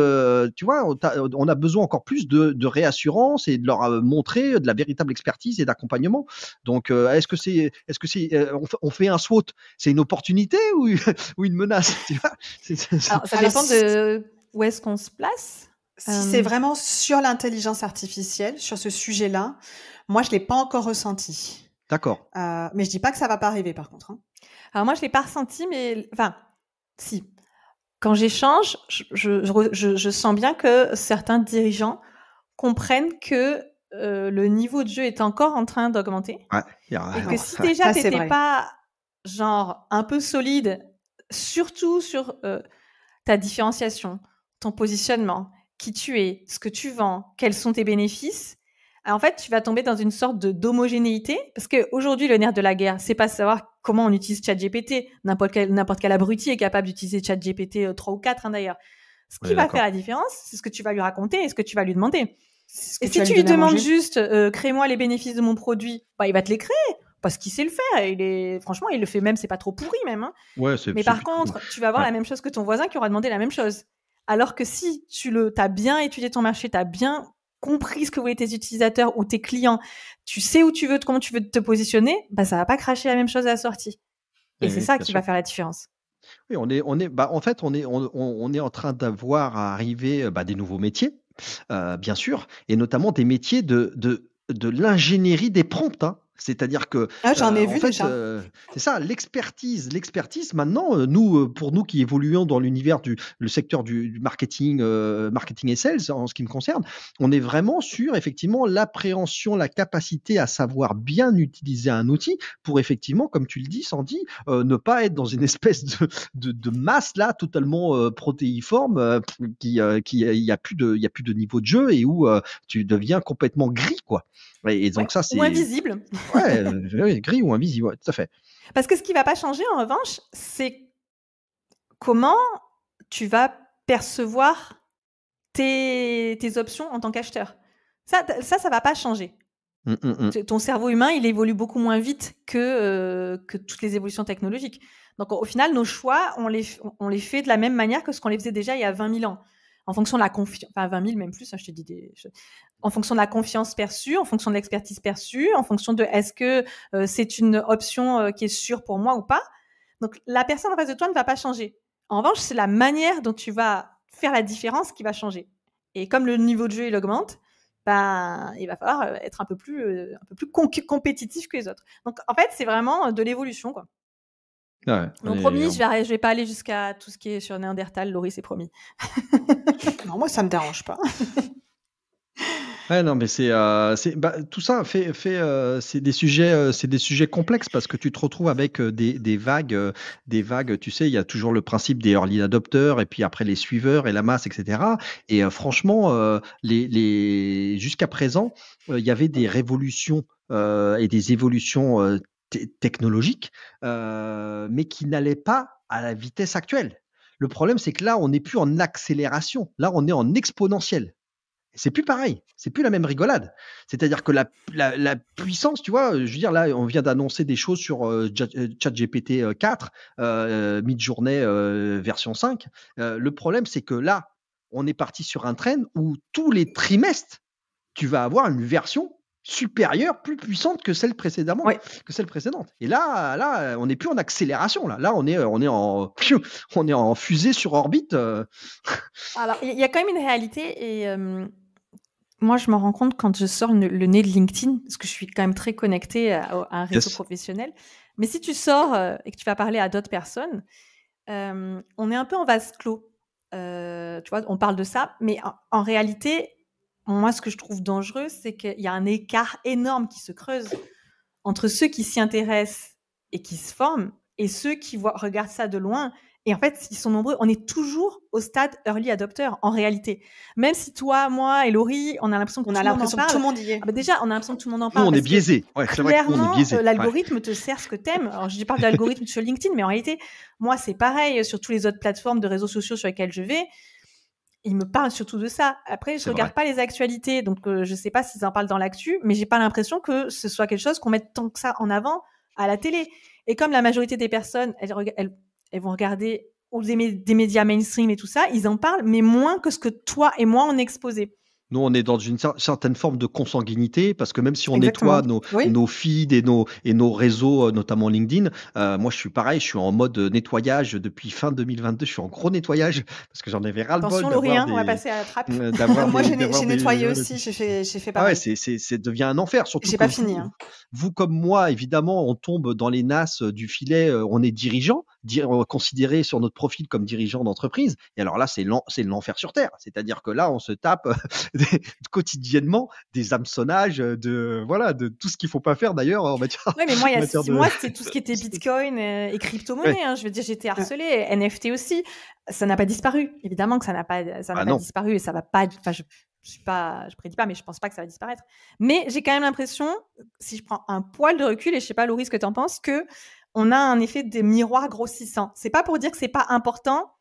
tu vois, on a a besoin encore plus de, réassurance et de leur euh, montrer de la véritable expertise et d'accompagnement. Donc, euh, est-ce que c'est, est-ce que c'est, euh, on, fait un SWOT, c'est une opportunité ou, ou une menace Ça dépend de où est-ce qu'on se place. Si c'est vraiment sur l'intelligence artificielle, sur ce sujet-là, moi, je l'ai pas encore ressenti. D'accord. mais je dis pas que ça va pas arriver, par contre. Hein. Alors moi, je l'ai pas ressenti, mais enfin, si quand j'échange, je, sens bien que certains dirigeants comprennent que euh, le niveau de jeu est encore en train d'augmenter. et que si déjà tu n'étais pas genre un peu solide, surtout sur euh, ta différenciation, ton positionnement, qui tu es, ce que tu vends, quels sont tes bénéfices, en fait, tu vas tomber dans une sorte de d'homogénéité parce qu'aujourd'hui, le nerf de la guerre, c'est pas savoir comment on utilise ChatGPT. N'importe quel, n'importe quel abruti est capable d'utiliser ChatGPT 3 euh, ou 4 hein, d'ailleurs. Ce qui va faire la différence, c'est ce que tu vas lui raconter et ce que tu vas lui demander. Et si tu lui demandes juste, euh, crée-moi les bénéfices de mon produit, bah, il va te les créer parce qu'il sait le faire. Il est, franchement, il le fait même, c'est pas trop pourri même. Hein. Ouais, Mais par contre, tu vas avoir la même chose que ton voisin qui aura demandé la même chose. Alors que si tu le, as bien étudié ton marché, tu as bien compris ce que voulaient tes utilisateurs ou tes clients, tu sais où tu veux, comment tu veux te positionner, bah ça va pas cracher la même chose à la sortie. Et, c'est ça qui va faire la différence. Oui, on est, on est, bah, en fait, on est, on, est en train d'avoir à arriver bah, des nouveaux métiers, euh, bien sûr, et notamment des métiers de, de, de l'ingénierie des prompts. Hein. C'est-à-dire que ah, j'en ai euh, vu déjà. Euh, c'est ça, l'expertise, l'expertise. Maintenant, euh, nous, pour nous qui évoluons dans l'univers du le secteur du, marketing, marketing et sales, en ce qui me concerne, on est vraiment sur effectivement l'appréhension, la capacité à savoir bien utiliser un outil pour effectivement, comme tu le dis, Sandy, ne pas être dans une espèce de, de, de masse là totalement protéiforme qui, qui, il y a plus de, il y a plus de niveau de jeu et où tu deviens complètement gris, quoi. Et, donc ça, c'est ou invisible. Ouais, gris ou invisible, tout à fait. Parce que ce qui va pas changer en revanche, c'est comment tu vas percevoir tes, tes options en tant qu'acheteur. Ça, ça, ça va pas changer. Mmh, mmh, mmh. Ton cerveau humain, il évolue beaucoup moins vite que, euh, que toutes les évolutions technologiques. Donc, au final, nos choix, on les, on les fait de la même manière que ce qu'on les faisait déjà il y a 20 000 ans en fonction de la confiance, enfin 20 000 même plus, hein, je te dis des, en fonction de la confiance perçue, en fonction de l'expertise perçue, en fonction de est-ce que euh, c'est une option euh, qui est sûre pour moi ou pas. Donc la personne en face de toi ne va pas changer. En revanche, c'est la manière dont tu vas faire la différence qui va changer. Et comme le niveau de jeu il augmente, ben, il va falloir être un peu plus, un peu plus compétitif que les autres. Donc, en fait, c'est vraiment de l'évolution, quoi. Donc, promis, je vais, je vais pas aller jusqu'à tout ce qui est sur Néandertal. Laurie, c'est promis. non, moi, ça me dérange pas. Non, mais c'est, euh, bah, tout ça fait, euh, c'est des sujets, euh, c'est des sujets complexes parce que tu te retrouves avec des, vagues, des vagues. Tu sais, il y a toujours le principe des early adopters et puis après les suiveurs et la masse, etc. Et franchement, les, les, jusqu'à présent, il y avait des révolutions et des évolutions technologiques, mais qui n'allaient pas à la vitesse actuelle. Le problème, c'est que là, on n'est plus en accélération. Là, on est en exponentiel. C'est plus pareil, c'est plus la même rigolade. C'est-à-dire que la, la, puissance, tu vois, je veux dire, là, on vient d'annoncer des choses sur euh, euh ChatGPT 4, euh, euh, mid-journée version 5. le problème, c'est que là, on est parti sur un train où tous les trimestres, tu vas avoir une version supérieure, plus puissante que celle précédemment, que celle précédente. Et là, là, on n'est plus en accélération. Là, là, on est, on est en, on est en fusée sur orbite. Alors, il y a quand même une réalité et moi, je me rends compte quand je sors le, nez de LinkedIn, parce que je suis quand même très connectée à, un réseau professionnel. Mais si tu sors euh, et que tu vas parler à d'autres personnes, euh, on est un peu en vase clos. Euh, tu vois, on parle de ça, mais en, réalité, moi, ce que je trouve dangereux, c'est qu'il y a un écart énorme qui se creuse entre ceux qui s'y intéressent et qui se forment et ceux qui voient, regardent ça de loin et en fait, ils sont nombreux. On est toujours au stade early adopter en réalité. Même si toi, moi et Laurie, on a l'impression qu'on a l'impression que tout le monde y est. Ah bah déjà, on a l'impression que tout le monde en parle. Nous, on est biaisé. Ouais, clairement, euh, l'algorithme te sert ce que t'aimes. Alors, je parle d'algorithme sur LinkedIn, mais en réalité, moi, c'est pareil sur toutes les autres plateformes de réseaux sociaux sur lesquelles je vais. Ils me parlent surtout de ça. Après, je regarde pas les actualités, donc euh, je sais pas s'ils en parlent dans l'actu, mais j'ai pas l'impression que ce soit quelque chose qu'on mette tant que ça en avant à la télé. Et comme la majorité des personnes, elles, elles elles vont regarder ou des, médias mainstream et tout ça, ils en parlent, mais moins que ce que toi et moi on est exposé. Nous, on est dans une certaine forme de consanguinité parce que même si on nettoie nos, nos feeds et nos, et nos réseaux, euh, notamment LinkedIn, euh, moi, je suis pareil, je suis en mode nettoyage depuis fin 2022. Je suis en gros nettoyage parce que j'en avais ras le bol. Attention, Laurien, on va passer à la trappe. Euh, moi, j'ai nettoyé aussi. J'ai fait, fait pareil. Ah ouais, c'est devient un enfer. Surtout. J'ai pas fini. Hein. Vous, comme moi, évidemment, on tombe dans les nasses du filet. On est dirigeant, considéré sur notre profil comme dirigeant d'entreprise. Et alors là, c'est l'enfer sur terre. C'est-à-dire que là, on se tape quotidiennement des hameçonnages, de voilà, de tout ce qu'il faut pas faire d'ailleurs en matière. Oui, mais moi, il y a six mois, c'était tout ce qui était Bitcoin euh, et crypto-monnaie. Hein. Je veux dire, j'étais harcelée, NFT aussi. Ça n'a pas disparu. Évidemment que ça n'a pas, ça n'a ah pas disparu et ça va pas. Enfin, je, je suis pas, je prédis pas, mais je pense pas que ça va disparaître. Mais j'ai quand même l'impression, si je prends un poil de recul, et je sais pas, Laurie, ce que tu en penses, que on a un effet de miroir grossissant. C'est pas pour dire que c'est pas important,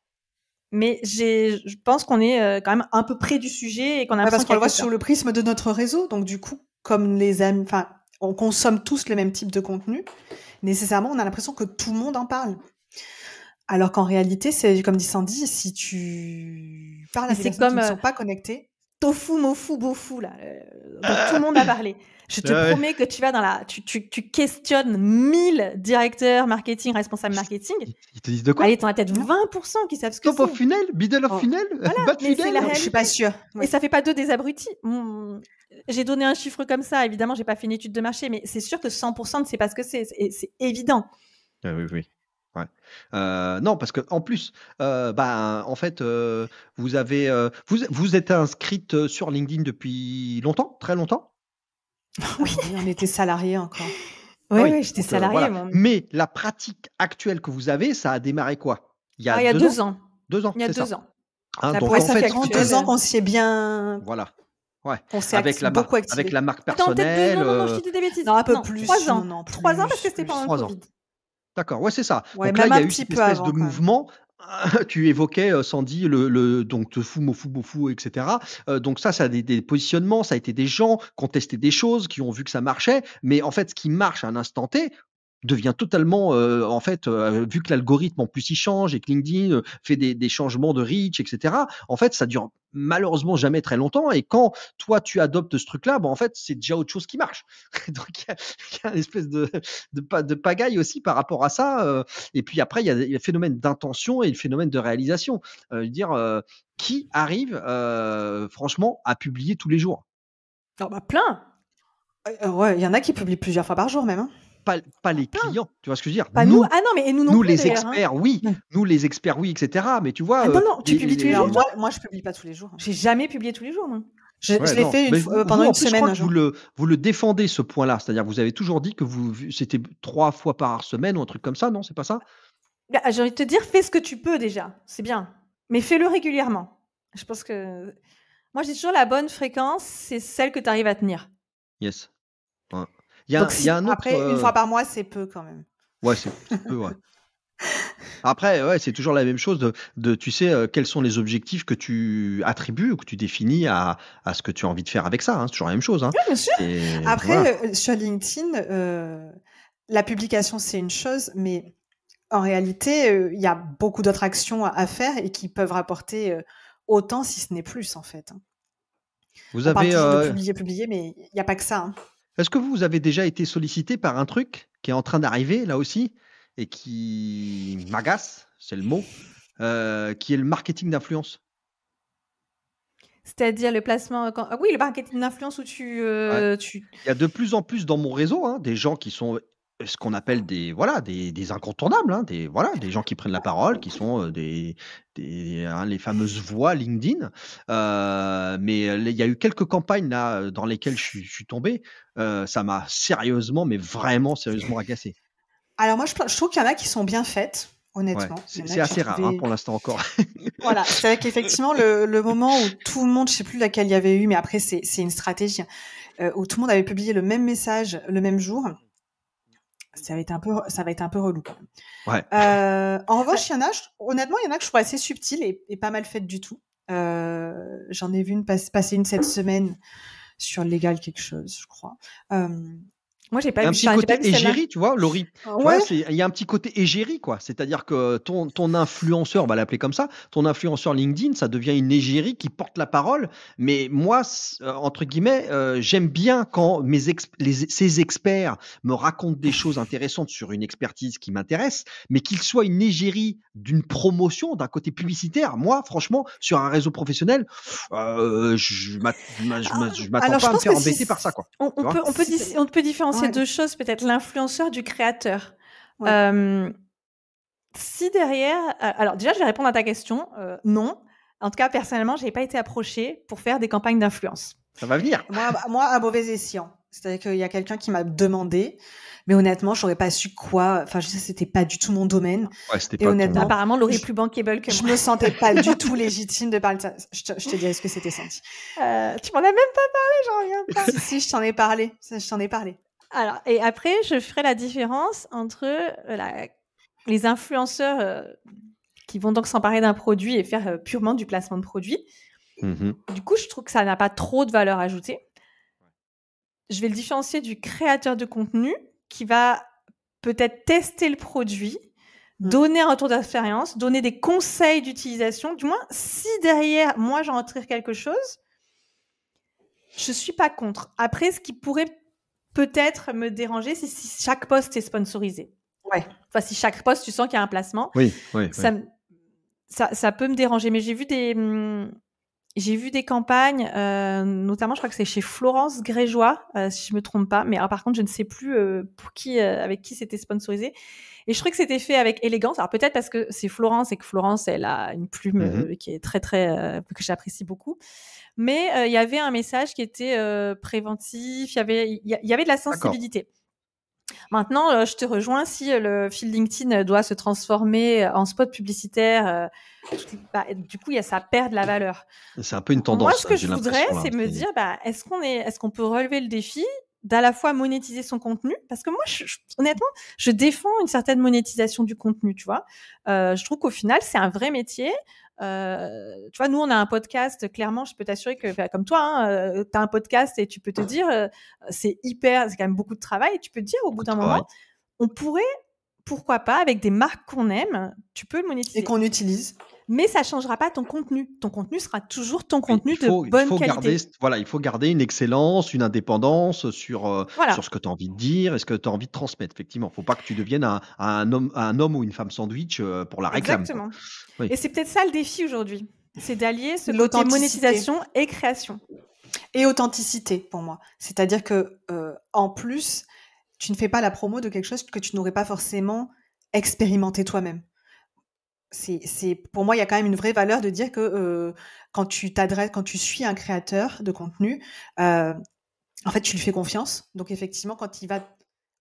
mais je pense qu'on est euh, quand même un peu près du sujet et qu'on a parce qu'on le voit sur le prisme de notre réseau. Donc du coup, comme les amis, enfin, on consomme tous le même type de contenu, nécessairement, on a l'impression que tout le monde en parle. Alors qu'en réalité, c'est comme dit Sandy, si tu parles à des personnes qui ne sont euh, pas connectées, tofu, mofu, bofu là, euh, tout le monde a parlé. Je te promets que tu vas dans la, tu, tu, tu, questionnes 1000 directeurs marketing, responsables marketing. Ils te disent de quoi Allez, t'en as peut-être 20% qui savent ce que c'est. Top of funnel, middle of oh. funnel, voilà, funnel. La je suis pas sûre. Et ça fait pas deux des abrutis. J'ai donné un chiffre comme ça. Évidemment, j'ai pas fait une étude de marché, mais c'est sûr que 100% ne sait pas ce que c'est. C'est évident. Ah oui, oui. Ouais. Euh, non, parce que en plus, euh, bah, en fait, euh, vous avez, euh, vous, vous êtes inscrite sur LinkedIn depuis longtemps, très longtemps? Oui, on était salariés encore. Oui, oui, j'étais salarié. Mais la pratique actuelle que vous avez, ça a démarré quoi? Il y a, ah, deux, ans. Deux ans. Il y a deux ans. Hein, donc, ça fait deux ans qu'on s'y est bien. Voilà. Ouais. avec la, marque, avec la marque personnelle. non, non, non, je dis des bêtises. Non, un peu plus. Trois ans. Trois ans parce que c'était pendant le Covid. D'accord, ouais, c'est ça. donc là, il y a eu cette espèce de mouvement tu évoquais, euh, Sandy, le, le donc fou, mofu, bofu, etc. Euh, donc ça, ça a des, des, positionnements, ça a été des gens qui ont testé des choses, qui ont vu que ça marchait. Mais en fait, ce qui marche à un instant T, devient totalement, euh, en fait, euh, vu que l'algorithme en plus il change et que LinkedIn euh, fait des, des, changements de reach, etc. En fait, ça dure malheureusement jamais très longtemps. Et quand toi tu adoptes ce truc-là, bon, en fait, c'est déjà autre chose qui marche. Donc il y, y, a une espèce de, de, de, pagaille aussi par rapport à ça. et puis après, il y, a, le phénomène d'intention et le phénomène de réalisation. dire qui arrive, franchement, à publier tous les jours? Oh, bah, plein. Euh, ouais, il y en a qui publient plusieurs fois par jour même. hein. Pas, pas les clients, tu vois ce que je veux dire? Pas nous. Ah non, mais et nous non nous, plus, les hein. experts, oui. Non. Nous, les experts, oui, etc. Mais tu vois. Ah non, euh, non, tu publies tous les jours, moi, moi, je publie pas tous les jours. J'ai jamais publié tous les jours, moi. Je, Ouais, je l'ai non. fait une vous- euh, pendant une plus, je semaine. crois un que jour. vous le, vous le défendez ce point-là, c'est-à-dire vous avez toujours dit que vous c'était trois fois par semaine ou un truc comme ça, non? C'est pas ça? Bah, J'ai envie de te dire, fais ce que tu peux déjà. C'est bien. Mais fais-le régulièrement. Je pense que. Moi, j'ai toujours la bonne fréquence, c'est celle que tu arrives à tenir. Yes. Ouais. Y a, Donc, il si- y a un autre. Après, une euh, fois par mois, c'est peu quand même. Ouais, c'est peu, ouais. Après, ouais, c'est toujours la même chose de, de tu sais, euh, quels sont les objectifs que tu attribues ou que tu définis à, à ce que tu as envie de faire avec ça. hein. C'est toujours la même chose. Hein. Oui, bien sûr. Et Après, voilà. euh, sur LinkedIn, euh, la publication, c'est une chose, mais en réalité, il y a beaucoup d'autres actions à, à faire et qui peuvent rapporter autant, si ce n'est plus, en fait. hein. vous On parle avez, toujours de publier, publier, mais il n'y a pas que ça. Est-ce que vous avez déjà été sollicité par un truc qui est en train d'arriver là aussi et qui m'agace, c'est le mot, euh, qui est le marketing d'influence? C'est-à-dire le placement. quand- ah oui, le marketing d'influence où tu. euh, tu... Il y a de plus en plus dans mon réseau hein, des gens qui sont ce qu'on appelle des voilà des, des incontournables, hein, des voilà des gens qui prennent la parole, qui sont euh, des, des hein, les fameuses voix LinkedIn. Euh, mais il y a eu quelques campagnes là euh, dans lesquelles je suis, je suis tombé. Euh, ça m'a sérieusement, mais vraiment sérieusement agacé. Alors moi, je, je trouve qu'il y en a qui sont bien faites, honnêtement. C'est assez rare trouvé- hein, pour l'instant encore. Voilà, c'est vrai qu'effectivement, le, le moment où tout le monde, je sais plus laquelle il y avait eu, mais après, c'est c'est une stratégie, euh, où tout le monde avait publié le même message le même jour, ça va être un peu, ça va être un peu relou quand même. Ouais. Euh, en revanche, il y en a, je- honnêtement, il y en a que je trouve assez subtiles et, et pas mal faites du tout. Euh, J'en ai vu une passe- passer une cette semaine sur légal quelque chose, je crois. Euh, Moi, j'ai pas y a un vu petit pas côté vu égérie, tu vois, Laurie. Ouais, c'est- il y a un petit côté égérie, quoi. C'est-à-dire que ton, ton influenceur, on va l'appeler comme ça, ton influenceur LinkedIn, ça devient une égérie qui porte la parole. Mais moi, euh, entre guillemets, euh, j'aime bien quand mes ex- les, ces experts me racontent des choses intéressantes sur une expertise qui m'intéresse, mais qu'ils soient une égérie d'une promotion, d'un côté publicitaire. Moi, franchement, sur un réseau professionnel, euh, je je m'attends pas à me faire si embêter par ça, quoi. On, on peut, on, peut on peut différencier Ouais. deux choses, peut-être l'influenceur du créateur. Ouais. Euh, si derrière, euh, alors déjà, je vais répondre à ta question. euh, non, en tout cas, personnellement, j'ai pas été approchée pour faire des campagnes d'influence. Ça va venir. Moi, moi, à mauvais escient. C'est-à-dire qu'il y a quelqu'un qui m'a demandé, mais honnêtement, j'aurais pas su quoi. Enfin, je sais, c'était pas du tout mon domaine. Ouais, c'était Et pas honnêtement, Apparemment, Laurie est je- plus bankable que Je moi. me sentais pas du tout légitime de parler de ça. Je te, je te dirais ce que c'était senti. Euh, tu m'en as même pas parlé, j'en reviens pas. si, si, je t'en ai parlé. Je t'en ai parlé. Alors, et après, je ferai la différence entre euh, la- les influenceurs euh, qui vont donc s'emparer d'un produit et faire euh, purement du placement de produit. Mhm. Du coup, je trouve que ça n'a pas trop de valeur ajoutée. Je vais le différencier du créateur de contenu qui va peut-être tester le produit, Mm. donner un retour d'expérience, donner des conseils d'utilisation. Du moins, si derrière, moi, j'en retire quelque chose, je suis pas contre. Après, ce qui pourrait peut-être me déranger, c'est si chaque poste est sponsorisé. Ouais. Enfin, si chaque poste, tu sens qu'il y a un placement Oui, oui, ça, ça, ça peut me déranger. Mais j'ai vu des, hum, j'ai vu des campagnes, euh, notamment, je crois que c'est chez Florence Grégeois, euh, si je me trompe pas. Mais alors, par contre, je ne sais plus euh, pour qui, euh, avec qui c'était sponsorisé. Et je trouvais que c'était fait avec élégance. Alors peut-être parce que c'est Florence et que Florence, elle a une plume euh, qui est très très euh, que j'apprécie beaucoup. Mais euh, il y avait un message qui était euh, préventif. Il y avait il y, avait de la sensibilité. Maintenant, euh, je te rejoins. Si euh, le fil LinkedIn euh, doit se transformer en spot publicitaire, euh, bah, du coup, il y a ça perd de la valeur. C'est un peu une tendance. Moi, ce que j'ai je voudrais, c'est me dire, bah, est-ce qu'on est, est-ce qu'on peut relever le défi d'à la fois monétiser son contenu? Parce que moi, je- je- honnêtement, je défends une certaine monétisation du contenu. Tu vois, Euh, je trouve qu'au final, c'est un vrai métier. Euh, tu vois, nous, on a un podcast. Clairement, je peux t'assurer que, enfin, comme toi, tu as un podcast et tu peux te dire, euh, c'est hyper, c'est quand même beaucoup de travail. Et tu peux te dire, au bout d'un moment, on pourrait, pourquoi pas, avec des marques qu'on aime, tu peux le monétiser. Et qu'on utilise. Mais ça changera pas ton contenu. Ton contenu sera toujours ton contenu il faut, de il bonne faut qualité. Garder, voilà, il faut garder une excellence, une indépendance sur, euh, Voilà. sur ce que tu as envie de dire et ce que tu as envie de transmettre. Effectivement, il ne faut pas que tu deviennes un, un homme, un homme ou une femme sandwich euh, pour la réclame. Exactement. Oui. Et c'est peut-être ça le défi aujourd'hui. C'est d'allier ce côté monétisation et création. Et authenticité pour moi. C'est-à-dire que euh, en plus, tu ne fais pas la promo de quelque chose que tu n'aurais pas forcément expérimenté toi-même. C'est, pour moi, il y a quand même une vraie valeur de dire que euh, quand tu t'adresses, quand tu suis un créateur de contenu, euh, en fait, tu lui fais confiance. Donc, effectivement, quand il va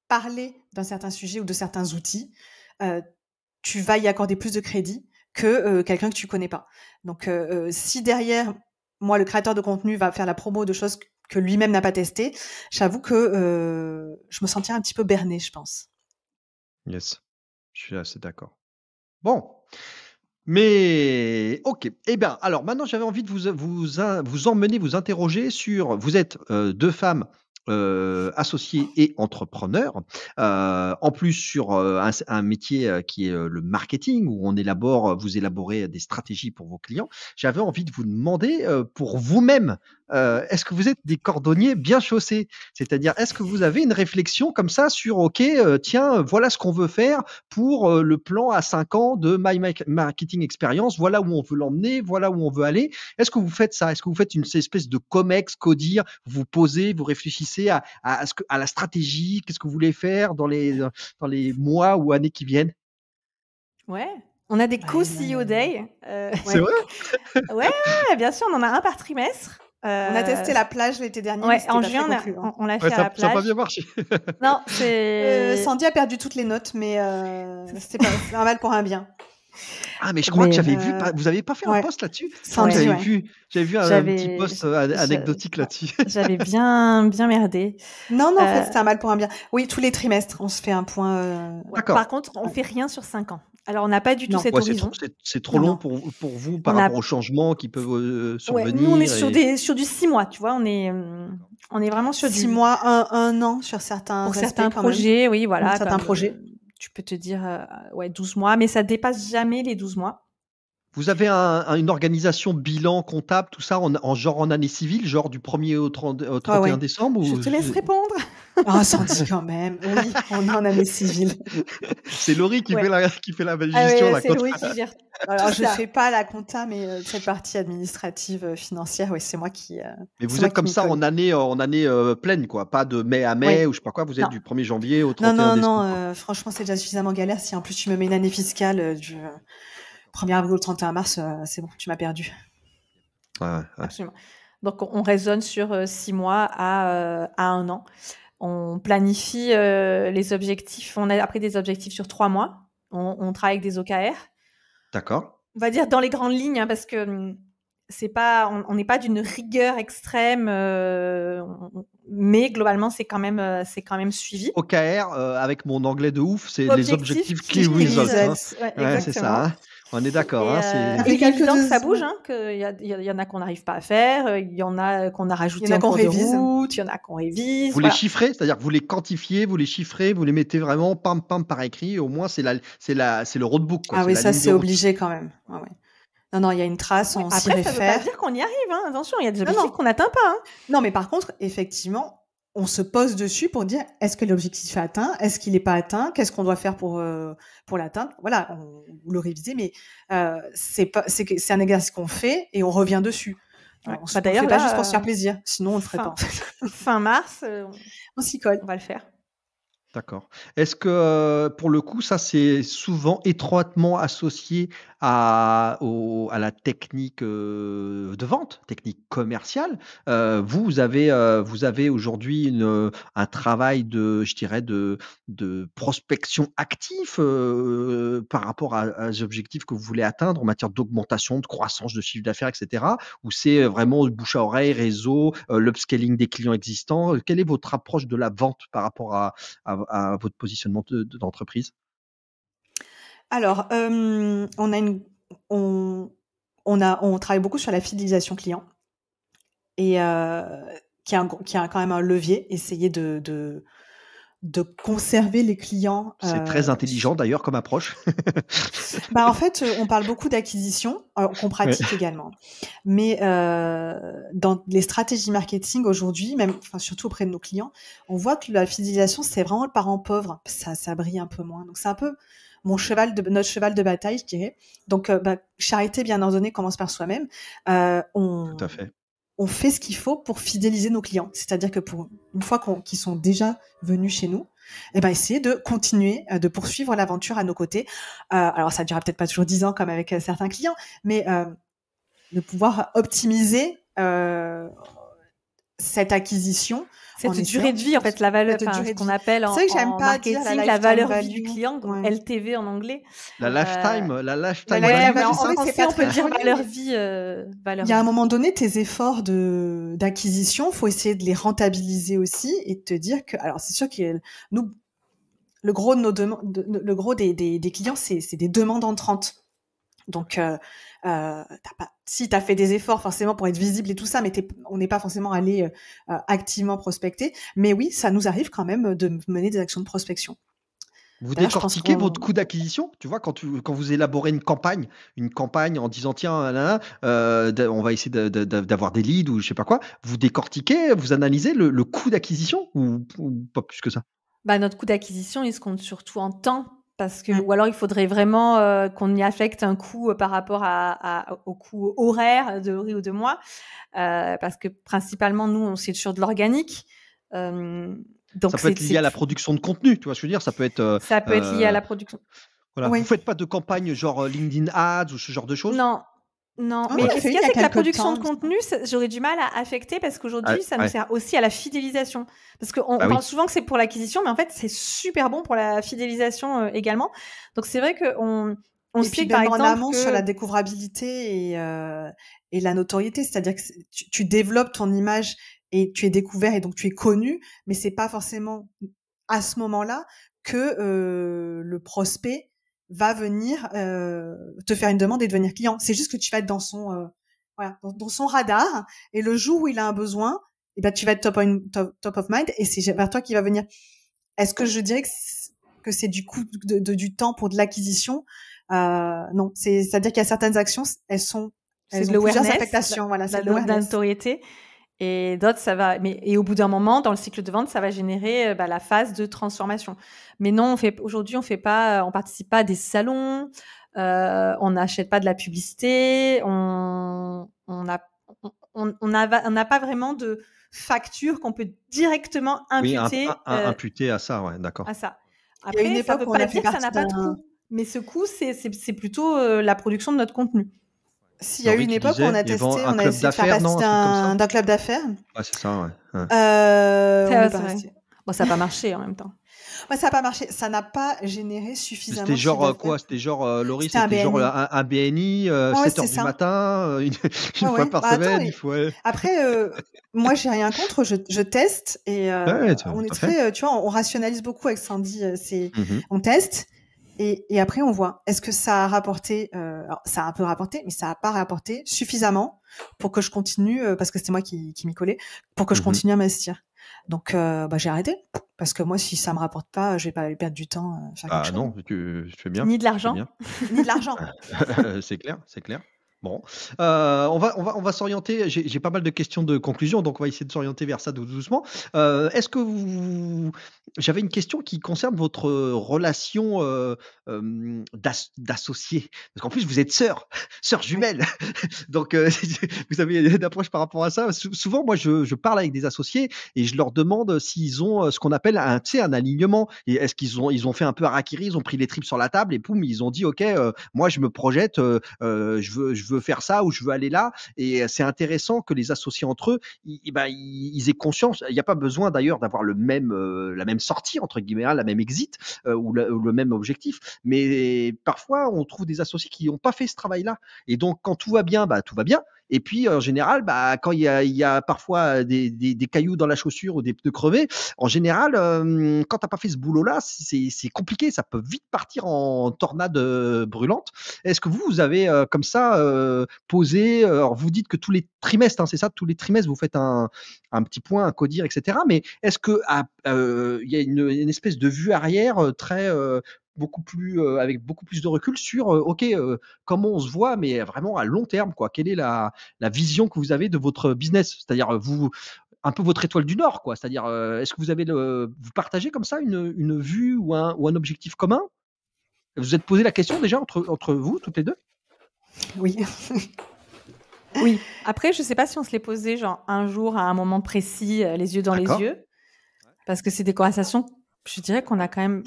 parler d'un certain sujet ou de certains outils, euh, tu vas y accorder plus de crédit que quelqu'un que tu connais pas. Donc, si derrière, moi, le créateur de contenu va faire la promo de choses que lui-même n'a pas testées, j'avoue que je me sentirais un petit peu berné, je pense. Yes, je suis assez d'accord. Bon, mais OK. Eh bien, alors maintenant, j'avais envie de vous, vous, emmener, vous interroger sur. Vous êtes deux femmes euh, associé et entrepreneur. Euh, en plus sur euh, un, un, métier euh, qui est le marketing où on élabore, vous élaborez des stratégies pour vos clients. J'avais envie de vous demander pour vous-même, est-ce que vous êtes des cordonniers bien chaussés? C'est-à-dire, est-ce que vous avez une réflexion comme ça sur, ok, tiens, voilà ce qu'on veut faire pour le plan à 5 ans de My Marketing Experience, voilà où on veut l'emmener, voilà où on veut aller. Est-ce que vous faites ça? Est-ce que vous faites une espèce de comex, codir, vous posez, vous réfléchissez à, à, ce que, à la stratégie, qu'est-ce que vous voulez faire dans les, dans les mois ou années qui viennent? Ouais, on a des co-CEO Day. Euh, C'est vrai? Ouais, bien sûr, on en a un par trimestre. Euh... On a testé la plage l'été dernier. Ouais, en juin, on, a, on l'a fait ça, à la plage. Ça n'a pas bien marché. non, c'est. Euh, Sandy a perdu toutes les notes, mais euh, c'était pas un mal pour un bien. Ah, mais je crois que j'avais vu, euh, vous n'avez pas fait un post là-dessus? J'avais vu, j'avais vu un, petit post euh, anecdotique là-dessus. J'avais bien, bien merdé. Non, non, en fait, euh, c'était un mal pour un bien. Oui, tous les trimestres, on se fait un point. Par contre, on fait rien sur 5 ans. Alors, on n'a pas du tout cette horizon. C'est trop, long pour, pour vous par rapport aux changements qui peuvent survenir. nous, on est sur, des, sur du 6 mois, tu vois. On est, on est vraiment sur 6 mois, un, un, an sur certains Pour certains projets, oui, voilà. certains projets tu peux te dire euh, ouais 12 mois, mais ça dépasse jamais les 12 mois. Vous avez un, une organisation bilan comptable, tout ça, en, en, genre en année civile, genre du 1er au, 30, au 31 ah ouais. décembre Je te laisse répondre. Ah, oh, dit quand même. Oui, on est en année civile. C'est Laurie qui, ouais. fait la, qui fait la gestion. Ah ouais, c'est Laurie qui gère. Alors, je ne fais pas la compta, mais euh, cette partie administrative, euh, financière, oui, c'est moi qui. Euh, mais vous êtes comme ça en année, en année euh, pleine, quoi. Pas de mai à mai ou je sais pas quoi. Vous êtes non. du 1er janvier au 31 non, non, décembre. Non, non, franchement, c'est déjà suffisamment galère. Si en plus tu me mets une année fiscale du 1er avril au 31 mars, c'est bon, tu m'as perdu. Ouais, ouais. Absolument. Donc, on raisonne sur six mois à, à un an on planifie euh, les objectifs. On a après des objectifs sur trois mois. On, on travaille avec des OKR. D'accord. On va dire dans les grandes lignes, hein, parce que hum, c'est pas, on n'est pas d'une rigueur extrême, euh, mais globalement c'est quand même, euh, c'est quand même suivi. OKR, euh, avec mon anglais de ouf, c'est les objectifs key results. Hein. Ouais, ouais, c'est ça. Hein on est d'accord. Hein, euh, il y a quelques que ça bouge, hein, qu'il y, y, y, en a qu'on n'arrive pas à faire, il y en a qu'on a rajouté en cours de route, il y en a qu'on révise. Vous voilà. les chiffrez, c'est-à-dire que vous les quantifiez, vous les chiffrez, vous les mettez vraiment pam pam par écrit. Au moins, c'est la, c'est la, c'est le roadbook. Quoi, ah oui, ça c'est obligé quand même. Ah, ouais. Non, non, il y a une trace, on Après, s'y réfère. ça veut pas dire qu'on y arrive, hein. attention, il y a des objectifs qu'on n'atteint pas. Hein. Non, mais par contre, effectivement, on se pose dessus pour dire est-ce que l'objectif est atteint, est-ce qu'il n'est pas atteint, qu'est-ce qu'on doit faire pour euh, pour l'atteindre? Voilà, on, on, le réviser, mais euh, c'est pas c'est c'est un exercice qu'on fait et on revient dessus. Ouais. on bah, d'ailleurs pas juste pour se faire plaisir, sinon on le ferait fin, pas. fin mars, euh, on s'y colle. On va le faire. D'accord. Est-ce que euh, pour le coup, ça c'est souvent étroitement associé à, au, à la technique euh, de vente, technique commerciale euh, Vous, avez, euh, vous avez aujourd'hui un travail de, je dirais, de, de prospection actif euh, par rapport à, à les objectifs que vous voulez atteindre en matière d'augmentation, de croissance de chiffre d'affaires, etc. Ou c'est vraiment bouche à oreille, réseau, euh, l'upscaling des clients existants? Quelle est votre approche de la vente par rapport à, à à votre positionnement d'entreprise? Alors, euh, on, a une, on, on, a, on travaille beaucoup sur la fidélisation client et euh, qui, a un, qui a quand même un levier, essayer de, de, de conserver les clients. C'est euh, très intelligent d'ailleurs comme approche. bah en fait, on parle beaucoup d'acquisition qu'on pratique ouais. également, mais euh, dans les stratégies marketing aujourd'hui, même, enfin surtout auprès de nos clients, on voit que la fidélisation c'est vraiment le parent pauvre. Ça, ça brille un peu moins. Donc c'est un peu mon cheval de notre cheval de bataille, je dirais. Donc euh, bah, charité bien ordonnée commence par soi-même. Euh, on, Tout à fait on fait ce qu'il faut pour fidéliser nos clients. C'est-à-dire que pour une fois qu'ils sont déjà venus chez nous, eh ben essayer de continuer de poursuivre l'aventure à nos côtés. alors ça ne durera peut-être pas toujours dix ans comme avec certains clients, mais de pouvoir optimiser cette acquisition cette durée de vie, en fait, la valeur, ce qu'on appelle en, en marketing la, la, valeur vie du client, LTV en anglais. La lifetime, euh, la lifetime. en, fait, on peut dire valeur vie. Euh, valeur Il y a un moment donné, tes efforts de d'acquisition, faut essayer de les rentabiliser aussi et de te dire que, alors c'est sûr que nous, le gros de nos demandes, le gros des, des, des clients, c'est des demandes entrantes. Donc, euh, euh, pas, si tu as fait des efforts forcément pour être visible et tout ça, mais on n'est pas forcément allé euh, activement prospecter. Mais oui, ça nous arrive quand même de mener des actions de prospection. Vous décortiquez votre coût d'acquisition, tu vois, quand, tu, quand vous élaborez une campagne, une campagne en disant tiens, là, euh, on va essayer d'avoir des leads ou je sais pas quoi, vous décortiquez, vous analysez le, coût d'acquisition ou, ou, pas plus que ça? Bah, Notre coût d'acquisition, il se compte surtout en temps parce que ou alors il faudrait vraiment euh, qu'on y affecte un coût euh, par rapport à, au coût horaire de riz ou de mois, euh, parce que principalement nous on c'est sur de l'organique. donc ça peut être lié à la production de contenu, tu vois, je veux dire, ça peut être. ça peut être lié à la production. Voilà. Vous faites pas de campagne genre LinkedIn Ads ou ce genre de choses? Non, non, ah, mais ce qu'il y a, c'est que la production de contenu, j'aurais du mal à affecter parce qu'aujourd'hui, ah, ça nous sert aussi à la fidélisation. Parce qu'on bah parle souvent que c'est pour l'acquisition, mais en fait, c'est super bon pour la fidélisation euh, également. Donc, c'est vrai qu'on on sait par exemple en amont sur la découvrabilité et, euh, et la notoriété, c'est-à-dire que tu, tu, développes ton image et tu es découvert et donc tu es connu, mais c'est pas forcément à ce moment-là que euh, le prospect va venir euh, te faire une demande et devenir client. C'est juste que tu vas être dans son euh, voilà, dans, son radar et le jour où il a un besoin, eh ben tu vas être top, top, of mind et c'est vers toi qui va venir. Est-ce que je dirais que c'est du coup de, du temps pour de l'acquisition? Euh, Non, c'est c'est à dire qu'il y a certaines actions, elles sont elles ont plusieurs affectations. Voilà, c'est de la notoriété. Et d'autres, ça va. Mais et au bout d'un moment, dans le cycle de vente, ça va générer euh, bah, la phase de transformation. Mais non, on fait aujourd'hui, on fait pas, on participe pas à des salons, euh, on n'achète pas de la publicité, on on a on on n'a pas vraiment de facture qu'on peut directement imputer. Oui, euh, imputer à ça, ouais, d'accord. À ça. Après, ça veut pas dire que ça n'a pas de coût. Mais ce coût, c'est plutôt euh, la production de notre contenu. S'il y a eu une époque où on a testé, on a essayé de faire passer d'un club d'affaires. Ouais, c'est ça, ouais. Euh, bon, ça n'a pas marché en même temps. Ouais, ça n'a pas marché. Ça n'a pas généré suffisamment. C'était genre euh, quoi C'était genre, euh, Laurie, c'était genre un, BNI, 7 euh, h du matin, une, fois par bah, semaine. il faut... Après, moi, j'ai rien contre. Je, je teste et on est très, tu vois, on rationalise beaucoup avec Sandy. C'est, mmh on teste. Et, et, après, on voit, est-ce que ça a rapporté, euh, ça a un peu rapporté, mais ça n'a pas rapporté suffisamment pour que je continue, euh, parce que c'était moi qui, qui m'y collais, pour que je mmh continue à m'investir. Donc, euh, bah, j'ai arrêté, parce que moi, si ça me rapporte pas, je vais pas perdre du temps. Euh, faire ah non, tu, fais bien. Ni de l'argent. Ni de l'argent. c'est clair, c'est clair. Bon, euh, on va on va on va s'orienter. J'ai pas mal de questions de conclusion, donc on va essayer de s'orienter vers ça doucement. Euh, Est-ce que vous J'avais une question qui concerne votre relation euh, euh d'associé, parce qu'en plus vous êtes sœur, sœur jumelle, donc vous avez une approche par rapport à ça. Souvent, moi, je, parle avec des associés et je leur demande s'ils ont ce qu'on appelle un, un alignement. Et est-ce qu'ils ont ils ont fait un peu harakiri, ils ont pris les tripes sur la table et poum, ils ont dit ok, moi je me projette, je veux faire ça ou je veux aller là. Et c'est intéressant que les associés entre eux, ils, ben, ils aient conscience. Il n'y a pas besoin d'ailleurs d'avoir le même, euh, la même sortie entre guillemets, hein, la même exit euh, ou, le, même objectif. Mais parfois, on trouve des associés qui n'ont pas fait ce travail-là. Et donc, quand tout va bien, bah tout va bien. Et puis, en général, bah, quand il y a, il y a parfois des, des, des, cailloux dans la chaussure ou des pneus crevés, en général, euh, quand t'as pas fait ce boulot-là, c'est compliqué. Ça peut vite partir en tornade euh, brûlante. Est-ce que vous, vous avez euh, comme ça euh, posé Alors, vous dites que tous les trimestres, hein, c'est ça, tous les trimestres, vous faites un, petit point, un codir, etc. Mais est-ce que il y a une, espèce de vue arrière très beaucoup plus euh, avec beaucoup plus de recul sur euh, ok comment on se voit mais vraiment à long terme quoi. Quelle est la, la vision que vous avez de votre business? C'est-à-dire vous un peu votre étoile du nord quoi. C'est-à-dire est-ce que vous avez le, vous partagez comme ça une, une vue ou un, ou un objectif commun? Vous êtes posé la question déjà entre, entre vous toutes les deux? Oui. Oui. Après, je sais pas si on se les posait genre un jour à un moment précis, les yeux dans les yeux, parce que c'est des conversations. Je dirais qu'on a quand même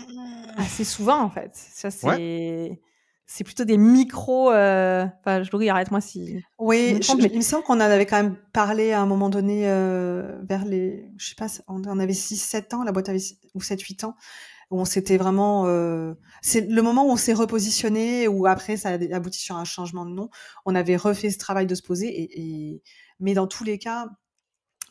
assez souvent en fait. Ça c'est. C'est plutôt des micros. Euh... Enfin, Laurie, arrête-moi si. Oui, il me semble qu'on en avait quand même parlé à un moment donné euh, vers les. Je sais pas, on avait 6-7 ans, la boîte avait ou 7-8 ans où on s'était vraiment euh, c'est le moment où on s'est repositionné ou après ça a abouti sur un changement de nom on avait refait ce travail de se poser et, mais dans tous les cas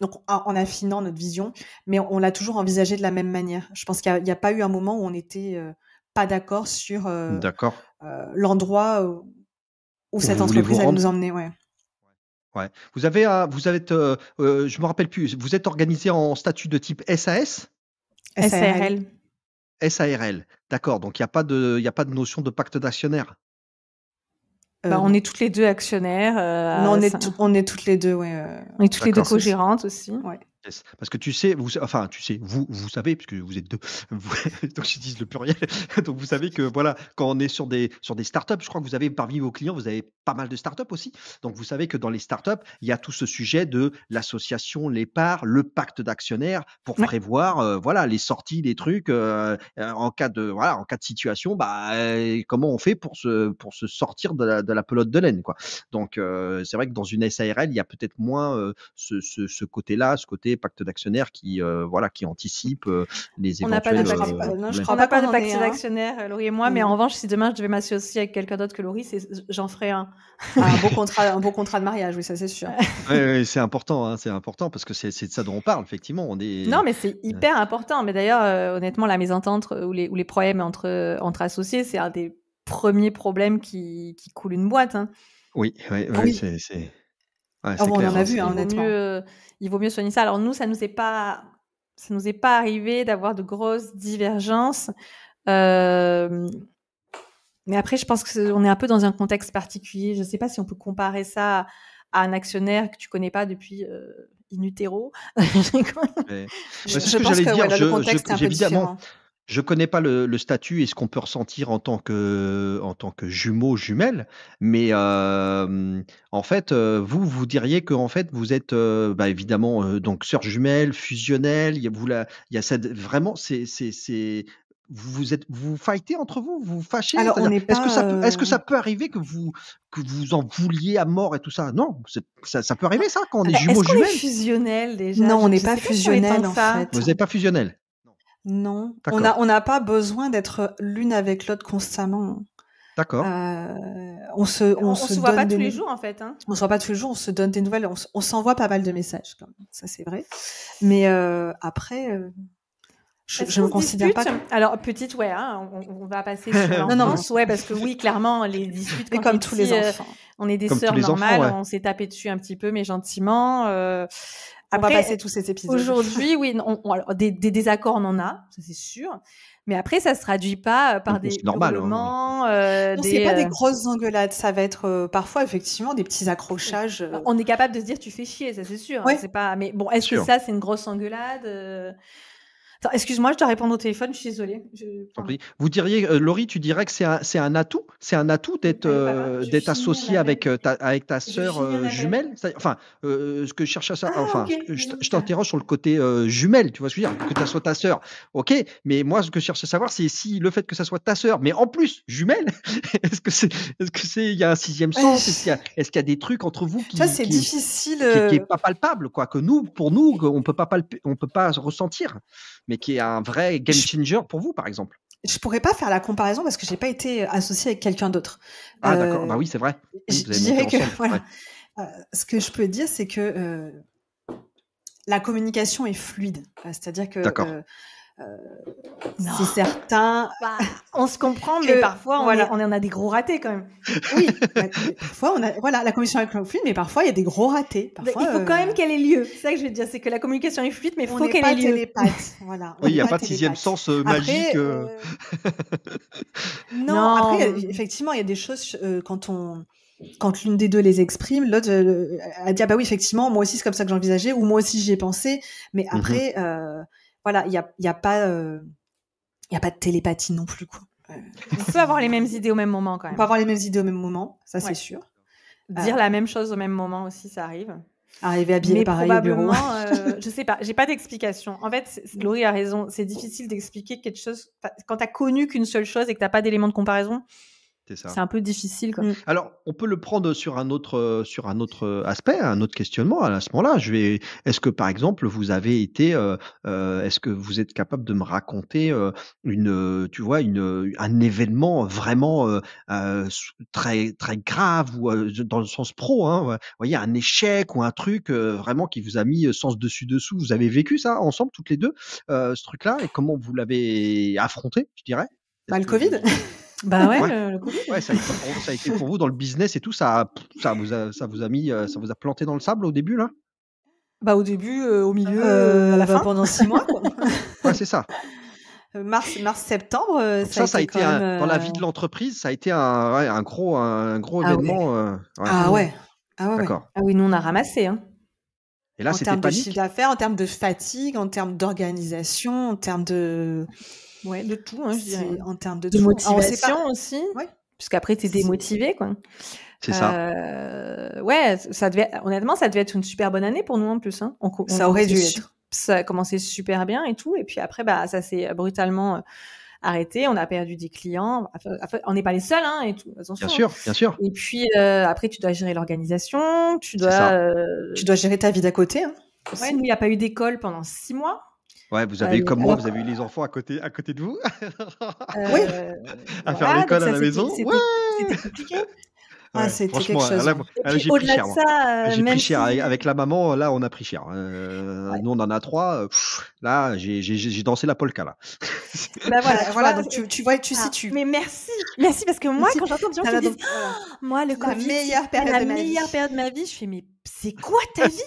donc en affinant notre vision mais on, l'a toujours envisagé de la même manière je pense qu'il n'y a, pas eu un moment où on n'était euh, pas d'accord sur euh, d'accord l'endroit où, cette entreprise allait nous emmener ouais Ouais. Vous avez, vous avez, je me rappelle plus. Vous êtes organisé en statut de type SAS. SARL. SARL. D'accord, donc il n'y a, pas de, a pas de notion de pacte d'actionnaire? Bah, on est toutes les deux actionnaires. Euh, non, on est, on est toutes les deux, ouais. Euh. On est toutes les deux co-gérantes aussi. Ouais. Parce que tu sais, vous, enfin, tu sais, vous, vous savez, puisque vous êtes deux, donc je dis le pluriel. donc vous savez que voilà, quand on est sur des sur des startups, je crois que vous avez parmi vos clients, vous avez pas mal de startups aussi. Donc vous savez que dans les startups, il y a tout ce sujet de l'association, les parts, le pacte d'actionnaires pour prévoir, euh, voilà, les sorties, les trucs euh, en cas de voilà, en cas de situation, bah comment on fait pour se pour se sortir de la, de la pelote de laine, quoi. Donc euh, c'est vrai que dans une SARL, il y a peut-être moins ce, ce, ce côté-là, ce côté pacte d'actionnaires qui, euh, voilà, qui anticipe euh, les éventuels. On n'a pas de pacte, non, je crois pas, de pacte d'actionnaires, Laurie et moi, mais en mm. revanche, si demain je devais m'associer avec quelqu'un d'autre que Laurie, j'en ferais un. un beau contrat, un beau contrat de mariage, oui, ça c'est sûr. oui, c'est important, hein, c'est important parce que c'est de ça dont on parle, effectivement. On est... Non, mais c'est hyper important. Mais d'ailleurs, euh, honnêtement, la mésentente ou les, ou les problèmes entre, entre associés, c'est un des premiers problèmes qui, qui coule une boîte. Hein. Oui, oui, oui, c'est. Ah on en a vu, hein, honnêtement il vaut mieux soigner ça. Alors nous, ça nous est pas, ça nous est pas arrivé d'avoir de grosses divergences. Euh, mais après, je pense qu'on est un peu dans un contexte particulier. Je ne sais pas si on peut comparer ça à un actionnaire que tu connais pas depuis euh, in utero. je, pense que, le contexte est un peu différent. Je connais pas le, statut et ce qu'on peut ressentir en tant que, en tant que jumeau, jumelle, mais en fait, vous, vous diriez que en fait, vous êtes bah, évidemment donc sœur jumelle, fusionnelle. Il y a, vous la, il y a cette, vraiment, c'est, c'est, vous êtes, vous fightez entre vous, vous, fâchez. Alors, on est est-ce que ça, peut, est-ce que ça peut arriver que vous, que vous en vouliez à mort et tout ça? Non, ça, ça, peut arriver ça quand on est jumeau, jumelle. Est-ce qu'on est fusionnel déjà? Non, on n'est pas fusionnel en fait. Vous n'êtes pas fusionnel. Non, on n'a on n'a pas besoin d'être l'une avec l'autre constamment. D'accord. Euh, on se, on, se, voit pas tous les jours en fait. Hein. On se voit pas tous les jours, on se donne des nouvelles, on, s'envoie pas mal de messages, quand ça c'est vrai. Mais euh, après, euh, je, je me considère pas. Alors petite, ouais, hein, on, va passer sur non, non, ouais, parce que oui, clairement, les disputes. Mais comme tous les enfants. on est des sœurs normales, on s'est tapé dessus un petit peu, mais gentiment. Après, on va passer tous ces épisodes. Aujourd'hui, oui, des, désaccords, on en a, ça c'est sûr. Mais après, ça se traduit pas euh, par des normal, hurlements. Hein. Euh, c'est pas des euh, grosses engueulades, ça va être parfois effectivement des petits accrochages. On est capable de se dire tu fais chier, ça c'est sûr. Hein, c'est pas. Mais bon, est-ce que ça c'est une grosse engueulade Excuse-moi, je dois répondre au téléphone, je suis désolée. Vous diriez, euh, Laurie, tu dirais que c'est un, un, atout? C'est un atout d'être euh, d'être associé avec euh, ta, avec ta sœur jumelle? Enfin, ce que je cherche à ça, ah, enfin, je, t'interroge sur le côté jumelle, tu vois ce que je veux dire? Que ça soit ta sœur, ok, mais moi, ce que je cherche à savoir, c'est si le fait que ça soit ta sœur, mais en plus jumelle, est-ce que c'est, est-ce que c'est, il y a un sixième sens? Est-ce qu'il y, est qu'il y, a des trucs entre vous qui, ça, c'est difficile, qui, est pas palpable, quoi, que nous, pour nous, on peut pas on peut pas ressentir mais qui est un vrai game changer pour vous, par exemple. Je pourrais pas faire la comparaison parce que j'ai pas été associée avec quelqu'un d'autre. Ah d'accord, bah oui c'est vrai. je dirais que voilà, euh, ce que je peux dire c'est que euh, la communication est fluide, c'est-à-dire que euh, euh, c'est certain. Bah, on se comprend, mais parfois on, on, en a des gros ratés quand même. Oui, bah, parfois on a, voilà, la communication est fluide, mais parfois il y a des gros ratés. il faut quand même euh, qu'elle ait lieu. C'est ça que je veux dire, c'est que la communication est fluide, mais il faut qu'elle ait lieu. Voilà. Oui, il n'y a pas de sixième sens euh, magique. non, après, effectivement, il y a des choses quand on quand l'une des deux les exprime, l'autre a dit ah bah oui effectivement moi aussi c'est comme ça que j'envisageais ou moi aussi j'y ai pensé, mais mmh après voilà, il y a, y a pas, euh, y a pas de télépathie non plus quoi. On peut avoir les mêmes idées au même moment quand même. On peut avoir les mêmes idées au même moment, ça c'est sûr. Dire la même chose au même moment aussi, ça arrive. Arriver habillé Mais pareil au bureau. probablement, euh, je sais pas, j'ai pas d'explication. En fait, Laurie a raison, c'est difficile d'expliquer quelque chose quand t'as connu qu'une seule chose et que t'as pas d'élément de comparaison. C'est ça. C'est un peu difficile. Quoi. Mm. Alors, on peut le prendre sur un autre, euh, sur un autre aspect, un autre questionnement. À ce moment-là, je vais. Est-ce que, par exemple, vous avez été, euh, euh, est-ce que vous êtes capable de me raconter euh, une, euh, tu vois, une, un événement vraiment euh, euh, très, très grave ou euh, dans le sens pro, hein. Vous voyez, un échec ou un truc euh, vraiment qui vous a mis euh, sens dessus dessous. Vous avez vécu ça ensemble, toutes les deux, euh, ce truc-là, et comment vous l'avez affronté, je dirais? Bah, le Covid. Bah ouais, Ouais. le- le Covid. Ouais, ça a, été pour, vous- ça a été pour vous dans le business et tout, ça, a- ça vous a, ça vous a mis, euh, ça vous a planté dans le sable au début là? Bah au début, euh, au milieu, Euh, à la bah, fin. pendant six mois, quoi. Ouais, c'est ça. Mars, mars, septembre, Donc ça, ça a été quand un- même, dans la vie de l'entreprise, ça a été un, ouais, un gros, un gros Ah ouais. événement. euh, ouais. Ah ouais. Ah ouais, ouais. D'accord. Ah oui, nous on a ramassé. Hein. Et là, en c'était termes de chiffre d'affaires, en termes de fatigue, en termes d'organisation, en termes de, Ouais, de tout, hein, je dirais. en termes de. Alors, pas- motivation aussi. Ouais. Puisqu'après, t'es C'est- démotivé, quoi. C'est ça. Euh, ouais, ça devait, honnêtement, ça devait être une super bonne année pour nous en plus. Hein. On co- on Ça aurait dû être. Ça a commencé super bien et tout. Et puis après, bah, ça s'est brutalement euh, arrêté. On a perdu des clients. Enfin, enfin, on n'est pas les seuls, hein, et tout. Bien sûr, bien sûr. Et puis euh, après, tu dois gérer l'organisation. Tu dois. euh, Tu dois gérer ta vie d'à côté. Hein. Ouais, nous, il n'y a pas eu d'école pendant six mois. Ouais, vous avez eu Euh, comme moi, vous avez eu les enfants à côté, à côté de vous. Euh, Oui. À faire l'école à la c'était- maison. C'était Ouais. c'était compliqué. Ah, Ouais, c'était franchement, quelque chose, hein. j'ai pris au-delà cher. ça, euh, J'ai pris cher si- avec, avec la maman. Là, on a pris cher. Euh, Ouais. Nous, on en a trois. euh, pff, là, j'ai j'ai- j'ai dansé la polka là. Bah voilà, tu voilà, vois, donc tu, tu vois, tu Ah, situes. Mais merci, merci parce que moi, Merci. quand j'entends des gens qui disent, Ah, moi, le La Covid, meilleure période la de ma vie. période de ma vie, je fais, mais c'est quoi ta vie?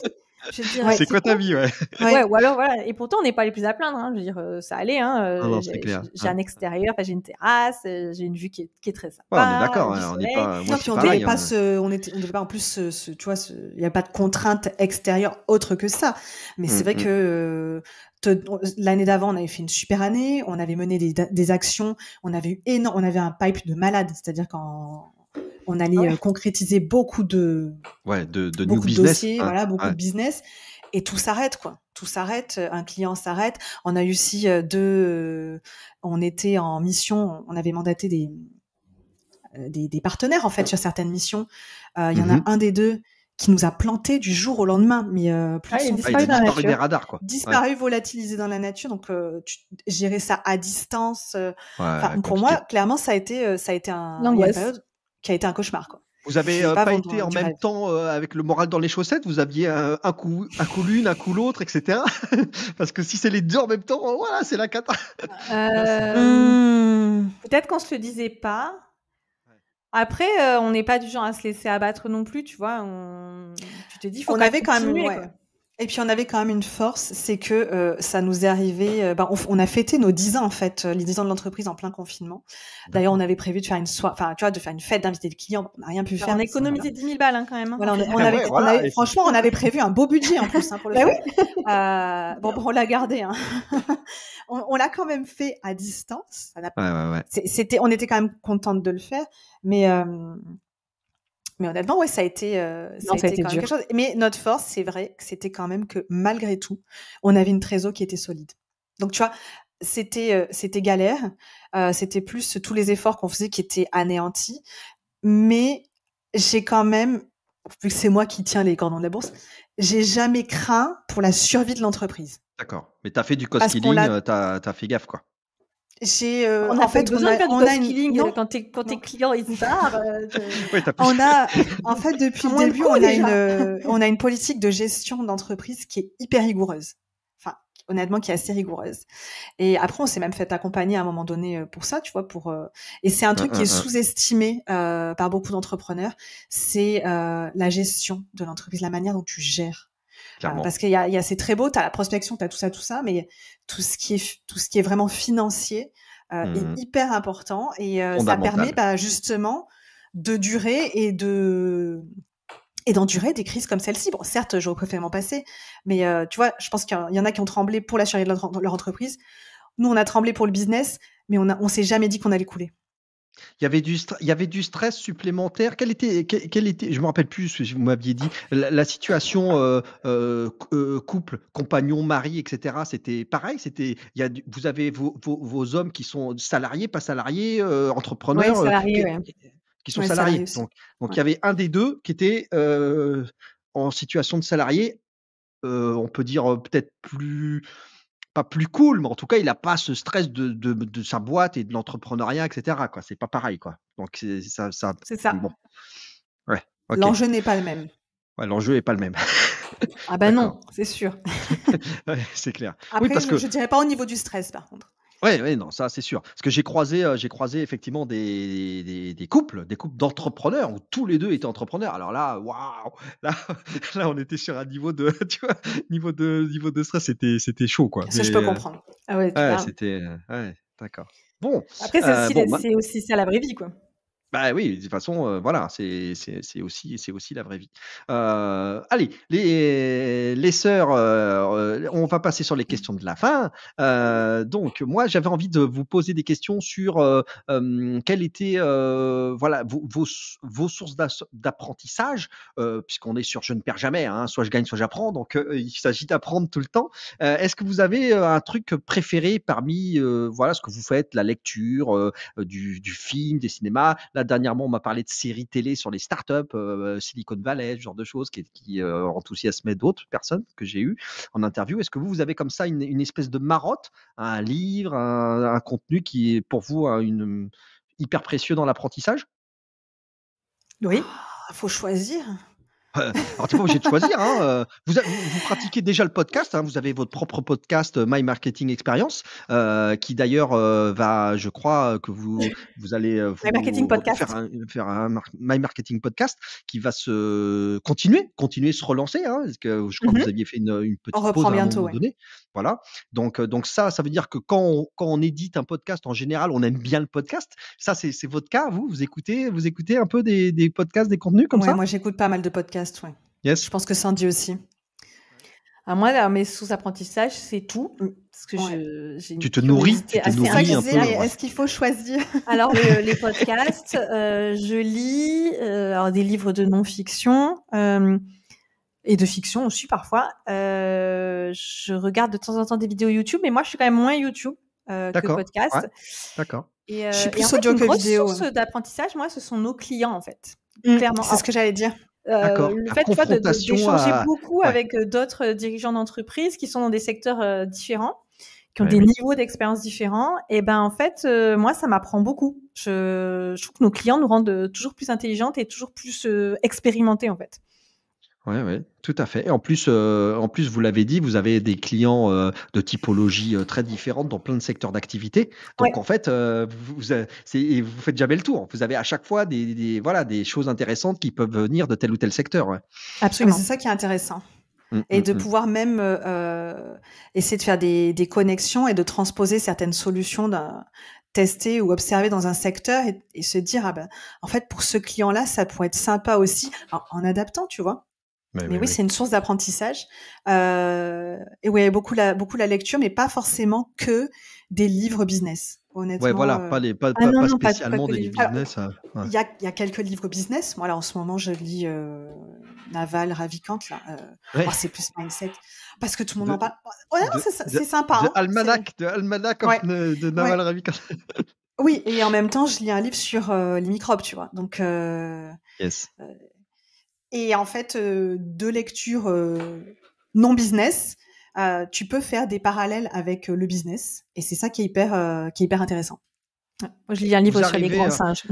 C'est quoi ta vie, ouais? Ouais, ou alors voilà. Et pourtant, on n'est pas les plus à plaindre. Hein. Je veux dire, euh, ça allait. Hein. euh, c'est j'ai un extérieur, j'ai une terrasse, euh, j'ai une vue qui est, qui est très sympa. Ouais, on est d'accord. hein, On n'est pas. Moi, Non, puis on devait pas hein. on était, on devait pas en plus, tu vois, il n'y a pas de contrainte extérieure autre que ça. Mais c'est Mm, vrai mm. que euh, l'année d'avant, on avait fait une super année, on avait mené des, des actions, on avait eu énorme, on avait un pipe de malade, c'est-à-dire quand on allait ouais. euh, concrétiser beaucoup de, Ouais, de, de new beaucoup de business. dossiers, hein. voilà, beaucoup Ouais. de business. Et tout s'arrête, quoi. Tout s'arrête. euh, Un client s'arrête. On a eu aussi euh, deux. on était en mission. On avait mandaté des des, des partenaires en fait sur certaines missions. Euh, Il y en a un des deux qui nous a planté du jour au lendemain, mais euh, plus Ah, il son Ah, il disparu dans la disparu nature. des radars, quoi. Ouais. disparu, volatilisé dans la nature. Donc euh, tu, gérer ça à distance. euh, Ouais, pour moi, clairement, ça a été ça a été un, une période qui a été un cauchemar. Quoi. Vous avez euh, pas été en même rêve. temps euh, avec le moral dans les chaussettes? Vous aviez un, un coup, un coup l'une, un coup l'autre, etc. Parce que si c'est les deux en même temps, euh, voilà, c'est la cata. Euh, Mmh. Peut-être qu'on se le disait pas. Après, euh, on n'est pas du genre à se laisser abattre non plus, tu vois. On... Tu te dis, faut on avait quand même ouais. Et puis on avait quand même une force c'est que euh, ça nous est arrivé euh, ben, on, on a fêté nos 10 ans en fait euh, les 10 ans de l'entreprise en plein confinement d'ailleurs on avait prévu de faire une soirée enfin tu vois de faire une fête d'inviter des clients on n'a rien pu faire on a économisé 10 000 balles hein, quand même. hein. voilà, on, Ah avait, ouais, on avait- franchement, on avait prévu un beau budget en plus hein, pour le Bah faire. Euh, bon, bon, on l'a gardé. Hein. on on l'a quand même fait à distance. Ça n'a Ouais, ouais, c'était on était quand même contente de le faire mais euh, mais honnêtement ouais ça a été euh, ça, Non, a ça a été quand même quelque chose. Mais notre force c'est vrai que c'était quand même que malgré tout on avait une trésor qui était solide. Donc tu vois c'était euh, c'était galère. Euh, c'était plus tous les efforts qu'on faisait qui étaient anéantis. Mais j'ai quand même vu que c'est moi qui tiens les cordons de la bourse j'ai jamais craint pour la survie de l'entreprise. D'accord. Mais t'as fait du cost Parce qu'on killing, l'a- t'as as fait gaffe, quoi. J'ai euh, On a en fait on besoin a, de faire du on a cost une non, quand, tes- quand tes non. clients ils euh, plus- on a, en fait, depuis le début, on a déjà. une, euh, on a une politique de gestion d'entreprise qui est hyper rigoureuse. Enfin, honnêtement, qui est assez rigoureuse. Et après, on s'est même fait accompagner à un moment donné euh, pour ça, tu vois, pour. euh, Et c'est un truc un, qui est un. sous-estimé euh, par beaucoup d'entrepreneurs, c'est euh, la gestion de l'entreprise, la manière dont tu gères. Clairement. parce qu'il y a, y a c'est très beau, tu as la prospection, tu as tout ça, tout ça, mais tout ce qui est, tout ce qui est vraiment financier euh, est hyper important et euh, ça permet bah, justement de durer et de et d'endurer des crises comme celle-ci. Bon, certes, j'aurais préféré m'en passer, mais euh, tu vois, je pense qu'il y en a qui ont tremblé pour la survie de leur, leur entreprise. Nous, on a tremblé pour le business, mais on a, on s'est jamais dit qu'on allait couler. Il y avait du, il y avait du stress supplémentaire. Quel était, quel, était, je me rappelle plus ce que vous m'aviez dit, la, situation euh, euh, euh, couple, compagnon, mari, etc. C'était pareil. C'était, il y a, vous avez vos, vos, hommes qui sont salariés, pas salariés, entrepreneurs, salariés, qui, sont salariés. Donc, donc il y avait un des deux qui était en situation de salarié. on peut dire peut-être plus pas plus cool, mais en tout cas, il n'a pas ce stress de, de, de, sa boîte et de l'entrepreneuriat, etc. Quoi. C'est pas pareil, quoi. Donc c'est ça, ça. C'est ça. Bon. Ouais. L'enjeu n'est pas le même. Ouais, l'enjeu n'est pas le même. ah ben non, c'est sûr. c'est clair. Après, oui, parce je, que... je dirais pas au niveau du stress, par contre. Oui, ouais, non, ça c'est sûr. Parce que j'ai croisé, euh, j'ai croisé effectivement des, des, couples, des couples d'entrepreneurs où tous les deux étaient entrepreneurs. Alors là, waouh, là, là, on était sur un niveau de, tu vois, niveau de, niveau de stress, c'était, c'était chaud quoi. Ça, je peux euh, comprendre. Ah ouais, c'était, euh, ouais, d'accord. Bon. Après, c'est aussi, bah aussi ça la vraie vie quoi. Bah oui, de toute façon, euh, voilà, c'est aussi, aussi la vraie vie. Euh, allez, les, les sœurs, euh, on va passer sur les questions de la fin. donc, moi, j'avais envie de vous poser des questions sur quelles étaient voilà, vos, vos, sources d'apprentissage, puisqu'on est sur Je ne perds jamais, hein, soit je gagne, soit j'apprends, donc il s'agit d'apprendre tout le temps. Est-ce que vous avez un truc préféré parmi voilà, ce que vous faites, la lecture, du, du film, des cinémas, la dernièrement, on m'a parlé de séries télé sur les startups, euh, Silicon Valley, ce genre de choses qui, qui euh, enthousiasmaient d'autres personnes que j'ai eues en interview. Est-ce que vous, vous avez comme ça une, espèce de marotte, un livre, un, contenu qui est pour vous une, hyper précieux dans l'apprentissage? Oui, il ah, faut choisir. Alors, tu pas obligé de choisir. Hein, euh, vous, vous, pratiquez déjà le podcast. Hein, vous avez votre propre podcast euh, My Marketing Experience, euh, qui d'ailleurs va, je crois, que vous, vous allez vous, My Marketing Podcast. faire, un, My Marketing Podcast qui va se continuer, continuer, se relancer. Hein, parce que je crois que vous mm-hmm. aviez fait une, une petite on pause à un bientôt, moment donné. Voilà. Donc, donc ça, ça veut dire que quand on, quand on édite un podcast, en général, on aime bien le podcast. Ça, c'est votre cas. Vous, vous écoutez, vous écoutez un peu des, des podcasts, des contenus comme ça? Moi, j'écoute pas mal de podcasts Yes. Je pense que Sandy aussi. À moi, mes sous-apprentissages, c'est tout. Parce que je, tu te nourris, tu te nourris un peu. Est-ce qu'il faut choisir? Alors, les podcasts, euh, je lis euh, alors, des livres de non-fiction euh, et de fiction aussi parfois. je regarde de temps en temps des vidéos YouTube, mais moi, je suis quand même moins YouTube que podcast. D'accord. Et, je suis plus audio en fait, que vidéo. source d'apprentissage, moi, ce sont nos clients, en fait. Mmh, Clairement. C'est ce que j'allais dire. Euh, le fait d'échanger beaucoup avec euh, d'autres dirigeants d'entreprise qui sont dans des secteurs euh, différents, qui ont des niveaux d'expérience différents, et ben en fait, moi, ça m'apprend beaucoup. Je, je, trouve que nos clients nous rendent toujours plus intelligentes et toujours plus expérimentées en fait. Oui, ouais, tout à fait. Et en plus, euh, en plus, vous l'avez dit, vous avez des clients euh, de typologie euh, très différentes dans plein de secteurs d'activité. Donc, en fait, vous, vous, vous, faites jamais le tour. Vous avez à chaque fois des, des, voilà, des choses intéressantes qui peuvent venir de tel ou tel secteur. Absolument. C'est ça qui est intéressant. Mmh, et de mmh, mmh. pouvoir même essayer de faire des, des, connexions et de transposer certaines solutions tester ou observer dans un secteur et, se dire ah ben en fait pour ce client là ça pourrait être sympa aussi en adaptant tu vois mais, oui, c'est une source d'apprentissage. Euh, et oui, beaucoup la, beaucoup la lecture, mais pas forcément que des livres business. Honnêtement. Ouais, voilà, pas, les, pas, ah pas, spécialement des livres business. Hein, il y, a, y, a, quelques livres business. Moi, là, en ce moment, je lis euh, Naval Ravikant. Là. Euh, oh, c'est plus mindset. Parce que tout le monde en parle. Ouais, c'est sympa. De hein, Almanac, de, Almanac de, de, Naval Ravikant. oui, et en même temps, je lis un livre sur euh, les microbes, tu vois. Donc, euh, yes. Et en fait, euh, de lecture euh, non business, euh, tu peux faire des parallèles avec le business. Et c'est ça qui est hyper, qui est hyper intéressant. Moi, je lis un livre sur les grands singes.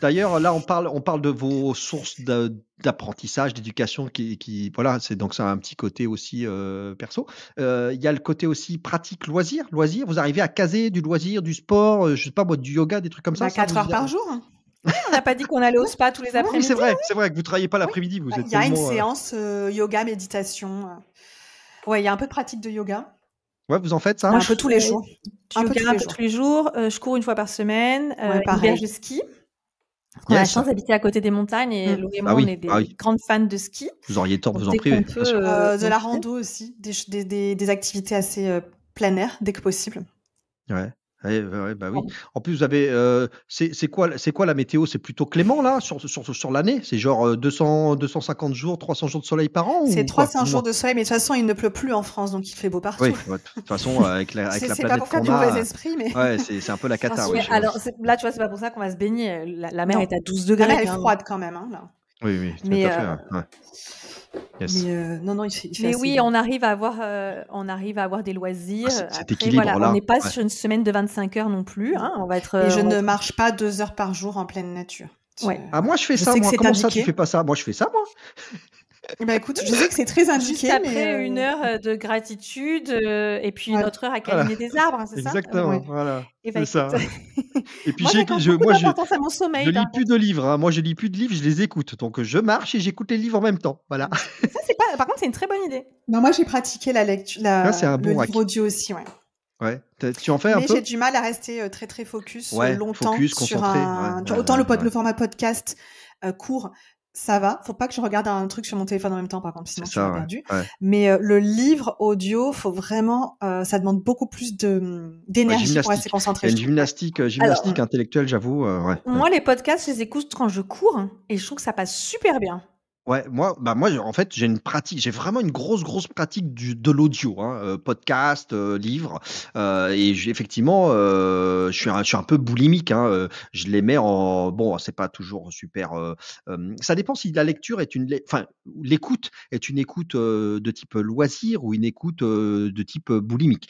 D'ailleurs, là, on parle, on parle de vos sources d'apprentissage, d'éducation, qui, qui, voilà, c'est donc ça a un petit côté aussi perso. Il y a le côté aussi pratique, loisir, loisir. Vous arrivez à caser du loisir, du sport, je sais pas moi, du yoga, des trucs comme ça. 4 bah, heures par jour. Hein on n'a pas dit qu'on allait au spa tous les après-midi. Oui, c'est vrai, c'est vrai que vous travaillez pas l'après-midi. Vous Il y a une euh, séance euh, yoga méditation. Ouais, il y a un peu de pratique de yoga. Ouais, vous en faites ça Un peu tous les jours. Un peu tous les jours. Euh, je cours une fois par semaine. Euh, pareil. je ski. On a la chance d'habiter à côté des montagnes et mmh. et moi, ah on est des ah grandes fans de ski. Vous auriez tort de vous en priver. de la rando aussi, des, des, des, activités assez plein air dès que possible. Ouais. Bah oui. En plus, vous avez, euh, c'est quoi, c'est quoi la météo? C'est plutôt clément là sur, sur, sur l'année? C'est genre 200, 250 jours, 300 jours de soleil par an C'est 300 jours de soleil, mais de toute façon, il ne pleut plus en France, donc il fait beau partout. Oui, de toute façon, avec la, avec la planète. C'est pas pour faire du mauvais esprit, mais. Ouais, c'est un peu la cata. alors là, tu vois, c'est pas pour ça qu'on va se baigner. La, mer est à 12 degrés. elle est froide quand même, hein, là. Oui, oui, tout mais, à fait. Ouais. Mais euh, non, non, il fait, Mais oui, on arrive à avoir, euh, on arrive à avoir des loisirs. Ah, cet équilibre voilà, On n'est pas sur une semaine de 25 heures non plus. Hein, on va être. Et je ne marche pas deux heures par jour en pleine nature. Ouais. Ah moi je fais ça. Moi. Comment ça tu fais pas ça? Moi je fais ça moi. Bah écoute, je sais que c'est très indiqué. Juste après euh, une heure de gratitude et puis une autre heure à câliner des arbres, c'est ça? Exactement, voilà. Et bah, ça. et puis moi, je, moi, je, à mon sommeil, je lis plus de livres. Hein. Moi, je lis plus de livres, je les écoute. Donc, je marche et j'écoute les livres en même temps. Voilà. Ça, c'est pas. Par contre, c'est une très bonne idée. Non, moi, j'ai pratiqué la lecture, la, ah, un bon le livre audio aussi, ouais. Ouais. Tu en fais un Mais peu? j'ai du mal à rester très très focus ouais, longtemps focus, sur un. autant le, le, format podcast court, ça va. Faut pas que je regarde un truc sur mon téléphone en même temps, par contre, sinon je suis perdu. Mais euh, le livre audio, faut vraiment, euh, ça demande beaucoup plus de d'énergie pour rester concentré. une gymnastique, euh, gymnastique intellectuelle, j'avoue. moi, les podcasts, je les écoute quand je cours et je trouve que ça passe super bien. Ouais, moi, bah moi, en fait, j'ai une pratique, j'ai vraiment une grosse, grosse pratique du, de l'audio, hein, euh, podcast, euh, livre, euh, et effectivement, je suis un, je suis un peu boulimique, hein, je les mets en, bon, c'est pas toujours super, ça dépend si la lecture est une, enfin, l'écoute est une écoute de type loisir ou une écoute de type boulimique,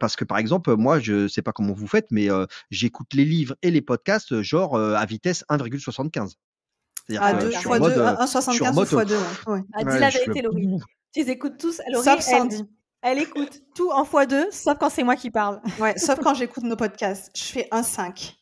parce que par exemple, moi, je sais pas comment vous faites, mais j'écoute les livres et les podcasts genre à vitesse 1,75. Ah, 2 x 2, 1,75 x 2. Ouais. Ah, dis la vérité, Laurie. Tu les écoutes tous. Laurie, sauf Sandy. Elle, elle, écoute tout en x2, sauf quand c'est moi qui parle. Ouais, sauf quand j'écoute nos podcasts. Je fais 1,5.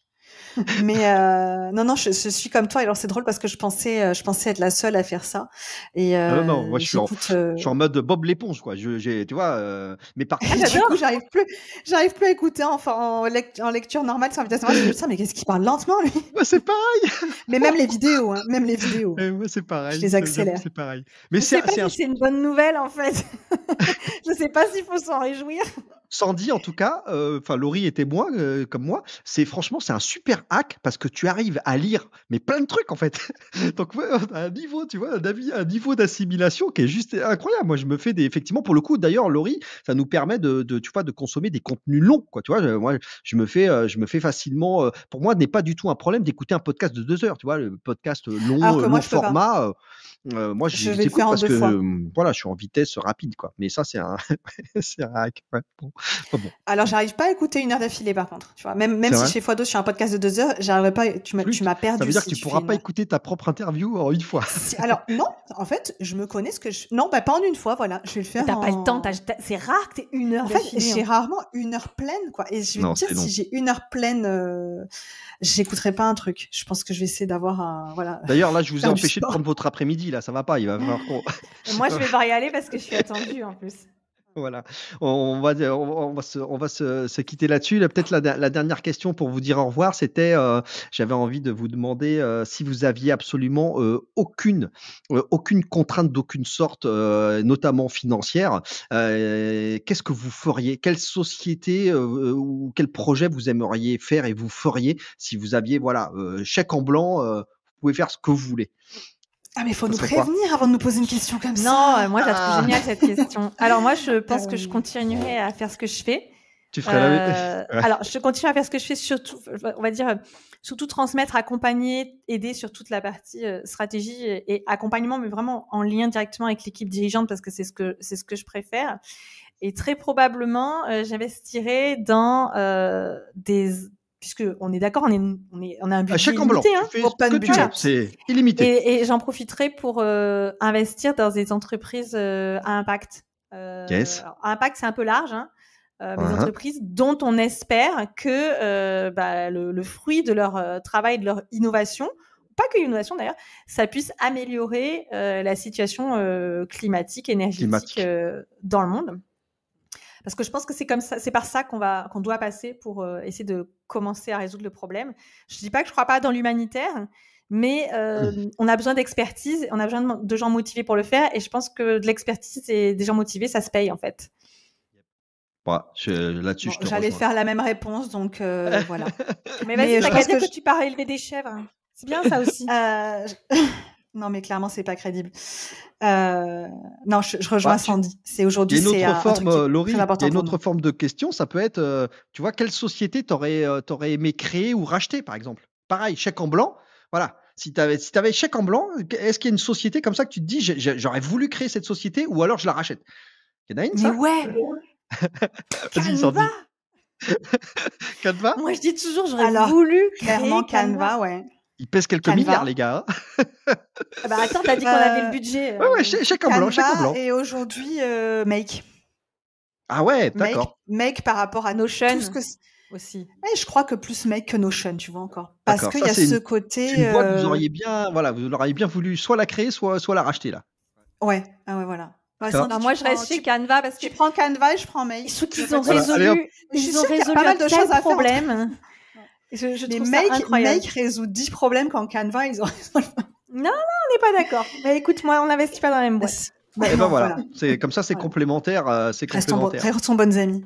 Mais euh, non, non, je, je, suis comme toi. Alors c'est drôle parce que je pensais, euh, je pensais être la seule à faire ça. Et euh, non, non, moi je suis, en, je suis en mode Bob l'éponge, quoi. Je, j'ai, tu vois, euh, mais par contre, du coup, j'arrive plus, j'arrive plus à écouter enfin en, en lecture normale sans invitation. Je me dis, mais qu'est-ce qu'il parle lentement lui? Moi, c'est pareil. mais même les vidéos, hein, même les vidéos. moi, c'est pareil. Je les accélère. C'est pareil. Mais c'est, c'est, si c'est une bonne nouvelle en fait. je sais pas s'il faut s'en réjouir. Sandy, en tout cas, enfin Laurie était moi comme moi. C'est franchement, c'est un super hack parce que tu arrives à lire mais plein de trucs en fait. Donc ouais, un niveau, tu vois, un, niveau d'assimilation qui est juste incroyable. Moi, je me fais des effectivement pour le coup. D'ailleurs, Laurie, ça nous permet de, de, tu vois, de consommer des contenus longs, quoi. Tu vois, moi, je me fais, je me fais facilement. pour moi, n'est pas du tout un problème d'écouter un podcast de deux heures. Tu vois, le podcast long, long format moi, je vais faire parce que voilà, je suis en vitesse rapide, quoi. Mais ça, c'est un, c'est un hack. Ouais. Bon. Alors, j'arrive pas à écouter une heure d'affilée, par contre. Tu vois, même même si je fais x2 sur un podcast de deux heures, j'arriverai pas. Tu m'as, tu m'as perdu. Ça veut dire si que tu, pourras pas écouter ta propre interview en une fois. alors non, en fait, je me connais ce que je. Non, bah pas en une fois, voilà. Je vais le faire. T'as pas le temps. C'est rare que t'aies une heure. En fait, j'ai hein. rarement une heure pleine, quoi. Et je vais te dire, si j'ai une heure pleine, euh, j'écouterai pas un truc. Je pense que je vais essayer d'avoir un. Voilà. D'ailleurs, là, je vous ai empêché de prendre votre après-midi. Là, ça va pas. Il va falloir Moi, je vais pas y aller parce que je suis attendue en plus. Voilà, on va, on va, se, on va se, quitter là-dessus. Peut-être la, dernière question pour vous dire au revoir, c'était, euh, j'avais envie de vous demander euh, si vous aviez absolument euh, aucune, aucune contrainte d'aucune sorte, notamment financière. Qu'est-ce que vous feriez Quelle société ou quel projet vous aimeriez faire et vous feriez si vous aviez, voilà, chèque en blanc, vous pouvez faire ce que vous voulez? Ah mais il faut nous prévenir avant de nous poser une question comme ça. Non, euh, moi j'ai trouvé ah. génial cette question. Alors moi je pense que je euh. continuerai à faire ce que je fais. Tu ferais euh, la... Alors je continue à faire ce que je fais surtout, on va dire surtout transmettre, accompagner, aider sur toute la partie stratégie et, accompagnement, mais vraiment en lien directement avec l'équipe dirigeante parce que c'est ce que c'est ce que je préfère. Et très probablement, j'investirai dans des puisque on est d'accord, on, est, on, est, on a un budget illimité, hein, budget, c'est illimité. Et, et j'en profiterai pour euh, investir dans des entreprises euh, à impact. Euh, yes. à impact, c'est un peu large, hein, euh, des entreprises dont on espère que bah, le, le, fruit de leur travail, de leur innovation, pas que l'innovation d'ailleurs, ça puisse améliorer la situation climatique, énergétique dans le monde. Parce que je pense que c'est comme ça, c'est par ça qu'on va, qu'on doit passer pour euh, essayer de commencer à résoudre le problème. Je dis pas que je crois pas dans l'humanitaire, mais euh, mmh. on a besoin d'expertise, on a besoin de, gens motivés pour le faire, et je pense que de l'expertise et des gens motivés, ça se paye en fait. là-dessus, J'allais faire la même réponse, donc euh, voilà. Mais vas-y, t'as qu'à dire que, que, tu pars élever des chèvres. C'est bien ça aussi. Euh, non, mais clairement, c'est pas crédible. Euh... Non, je, je rejoins bah, Sandy. C'est aujourd'hui. Il y a une autre forme, Laurie. Il y a une autre forme de question. Ça peut être, euh, tu vois, quelle société t'aurais euh, aurais aimé créer ou racheter, par exemple? Pareil, chèque en blanc. Voilà. Si tu avais, si avais chèque en blanc, est-ce qu'il y a une société comme ça que tu te dis, j'aurais voulu créer cette société ou alors je la rachète? Il y en a une, ça? Mais ouais. Vas-y, Sandy. Canva? Moi, je dis toujours, j'aurais voulu créer clairement Canva, ouais. Il pèse quelques milliards, les gars. Hein. ah bah attends, t'as dit qu'on avait le budget. Ouais, ouais, euh, chèque en blanc, chèque en blanc. Et aujourd'hui, euh, Make. Ah ouais, d'accord. Make, make, par rapport à Notion tout ce que aussi. Ouais, je crois que plus Make que Notion, tu vois encore. Parce qu'il y a ce côté. Une boîte, vous euh, auriez bien, voilà, vous auriez bien voulu soit la créer, soit, soit la racheter là. Ouais, ah ouais, voilà. non, moi, je reste chez Canva parce que tu prends Canva et je prends Make. Surtout qu'ils ont résolu, ils ont résolu pas mal de choses à problèmes. Je, je trouve make, ça incroyable. Make résout 10 problèmes quand Canva, ils ont Non, non, on n'est pas d'accord. Mais écoute, moi, on n'investit pas dans la même boîte. Bah, et ben voilà. C'est comme ça, c'est complémentaire. Euh, c'est complémentaire. Restons, bonnes amies.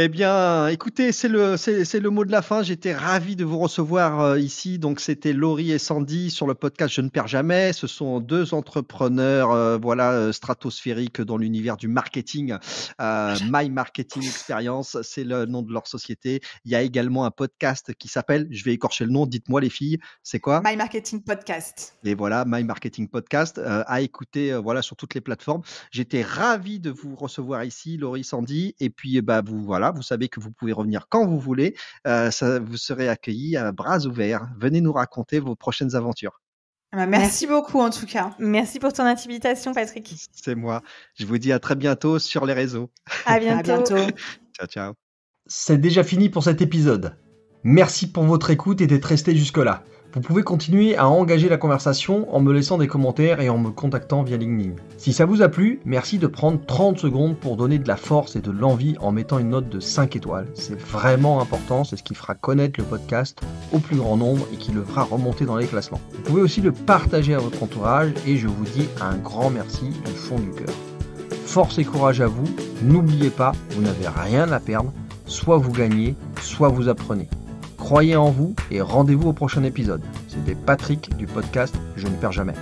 Eh bien, écoutez, c'est le, c'est, le mot de la fin. J'étais ravi de vous recevoir euh, ici. Donc, c'était Laurie et Sandy sur le podcast Je ne perds jamais. Ce sont deux entrepreneurs, euh, voilà, euh, stratosphériques dans l'univers du marketing. My Marketing Experience, c'est le nom de leur société. Il y a également un podcast qui s'appelle, je vais écorcher le nom, dites-moi les filles, c'est quoi? My Marketing Podcast. Et voilà, My Marketing Podcast, à écouter, voilà, sur toutes les plateformes. J'étais ravi de vous recevoir ici, Laurie, Sandy. Et puis, bah, vous, voilà vous savez que vous pouvez revenir quand vous voulez. Euh, ça, vous serez accueillis à bras ouverts. Venez nous raconter vos prochaines aventures. Ah bah, merci, beaucoup en tout cas. Merci pour ton invitation, Patrick. C'est moi. Je vous dis à très bientôt sur les réseaux. À bientôt. à bientôt. ciao, ciao. C'est déjà fini pour cet épisode. Merci pour votre écoute et d'être resté jusque-là. Vous pouvez continuer à engager la conversation en me laissant des commentaires et en me contactant via LinkedIn. Si ça vous a plu, merci de prendre 30 secondes pour donner de la force et de l'envie en mettant une note de 5 étoiles. C'est vraiment important, c'est ce qui fera connaître le podcast au plus grand nombre et qui le fera remonter dans les classements. Vous pouvez aussi le partager à votre entourage et je vous dis un grand merci du fond du cœur. Force et courage à vous, n'oubliez pas, vous n'avez rien à perdre, soit vous gagnez, soit vous apprenez. Croyez en vous et rendez-vous au prochain épisode. C'était Patrick du podcast Je ne perds jamais.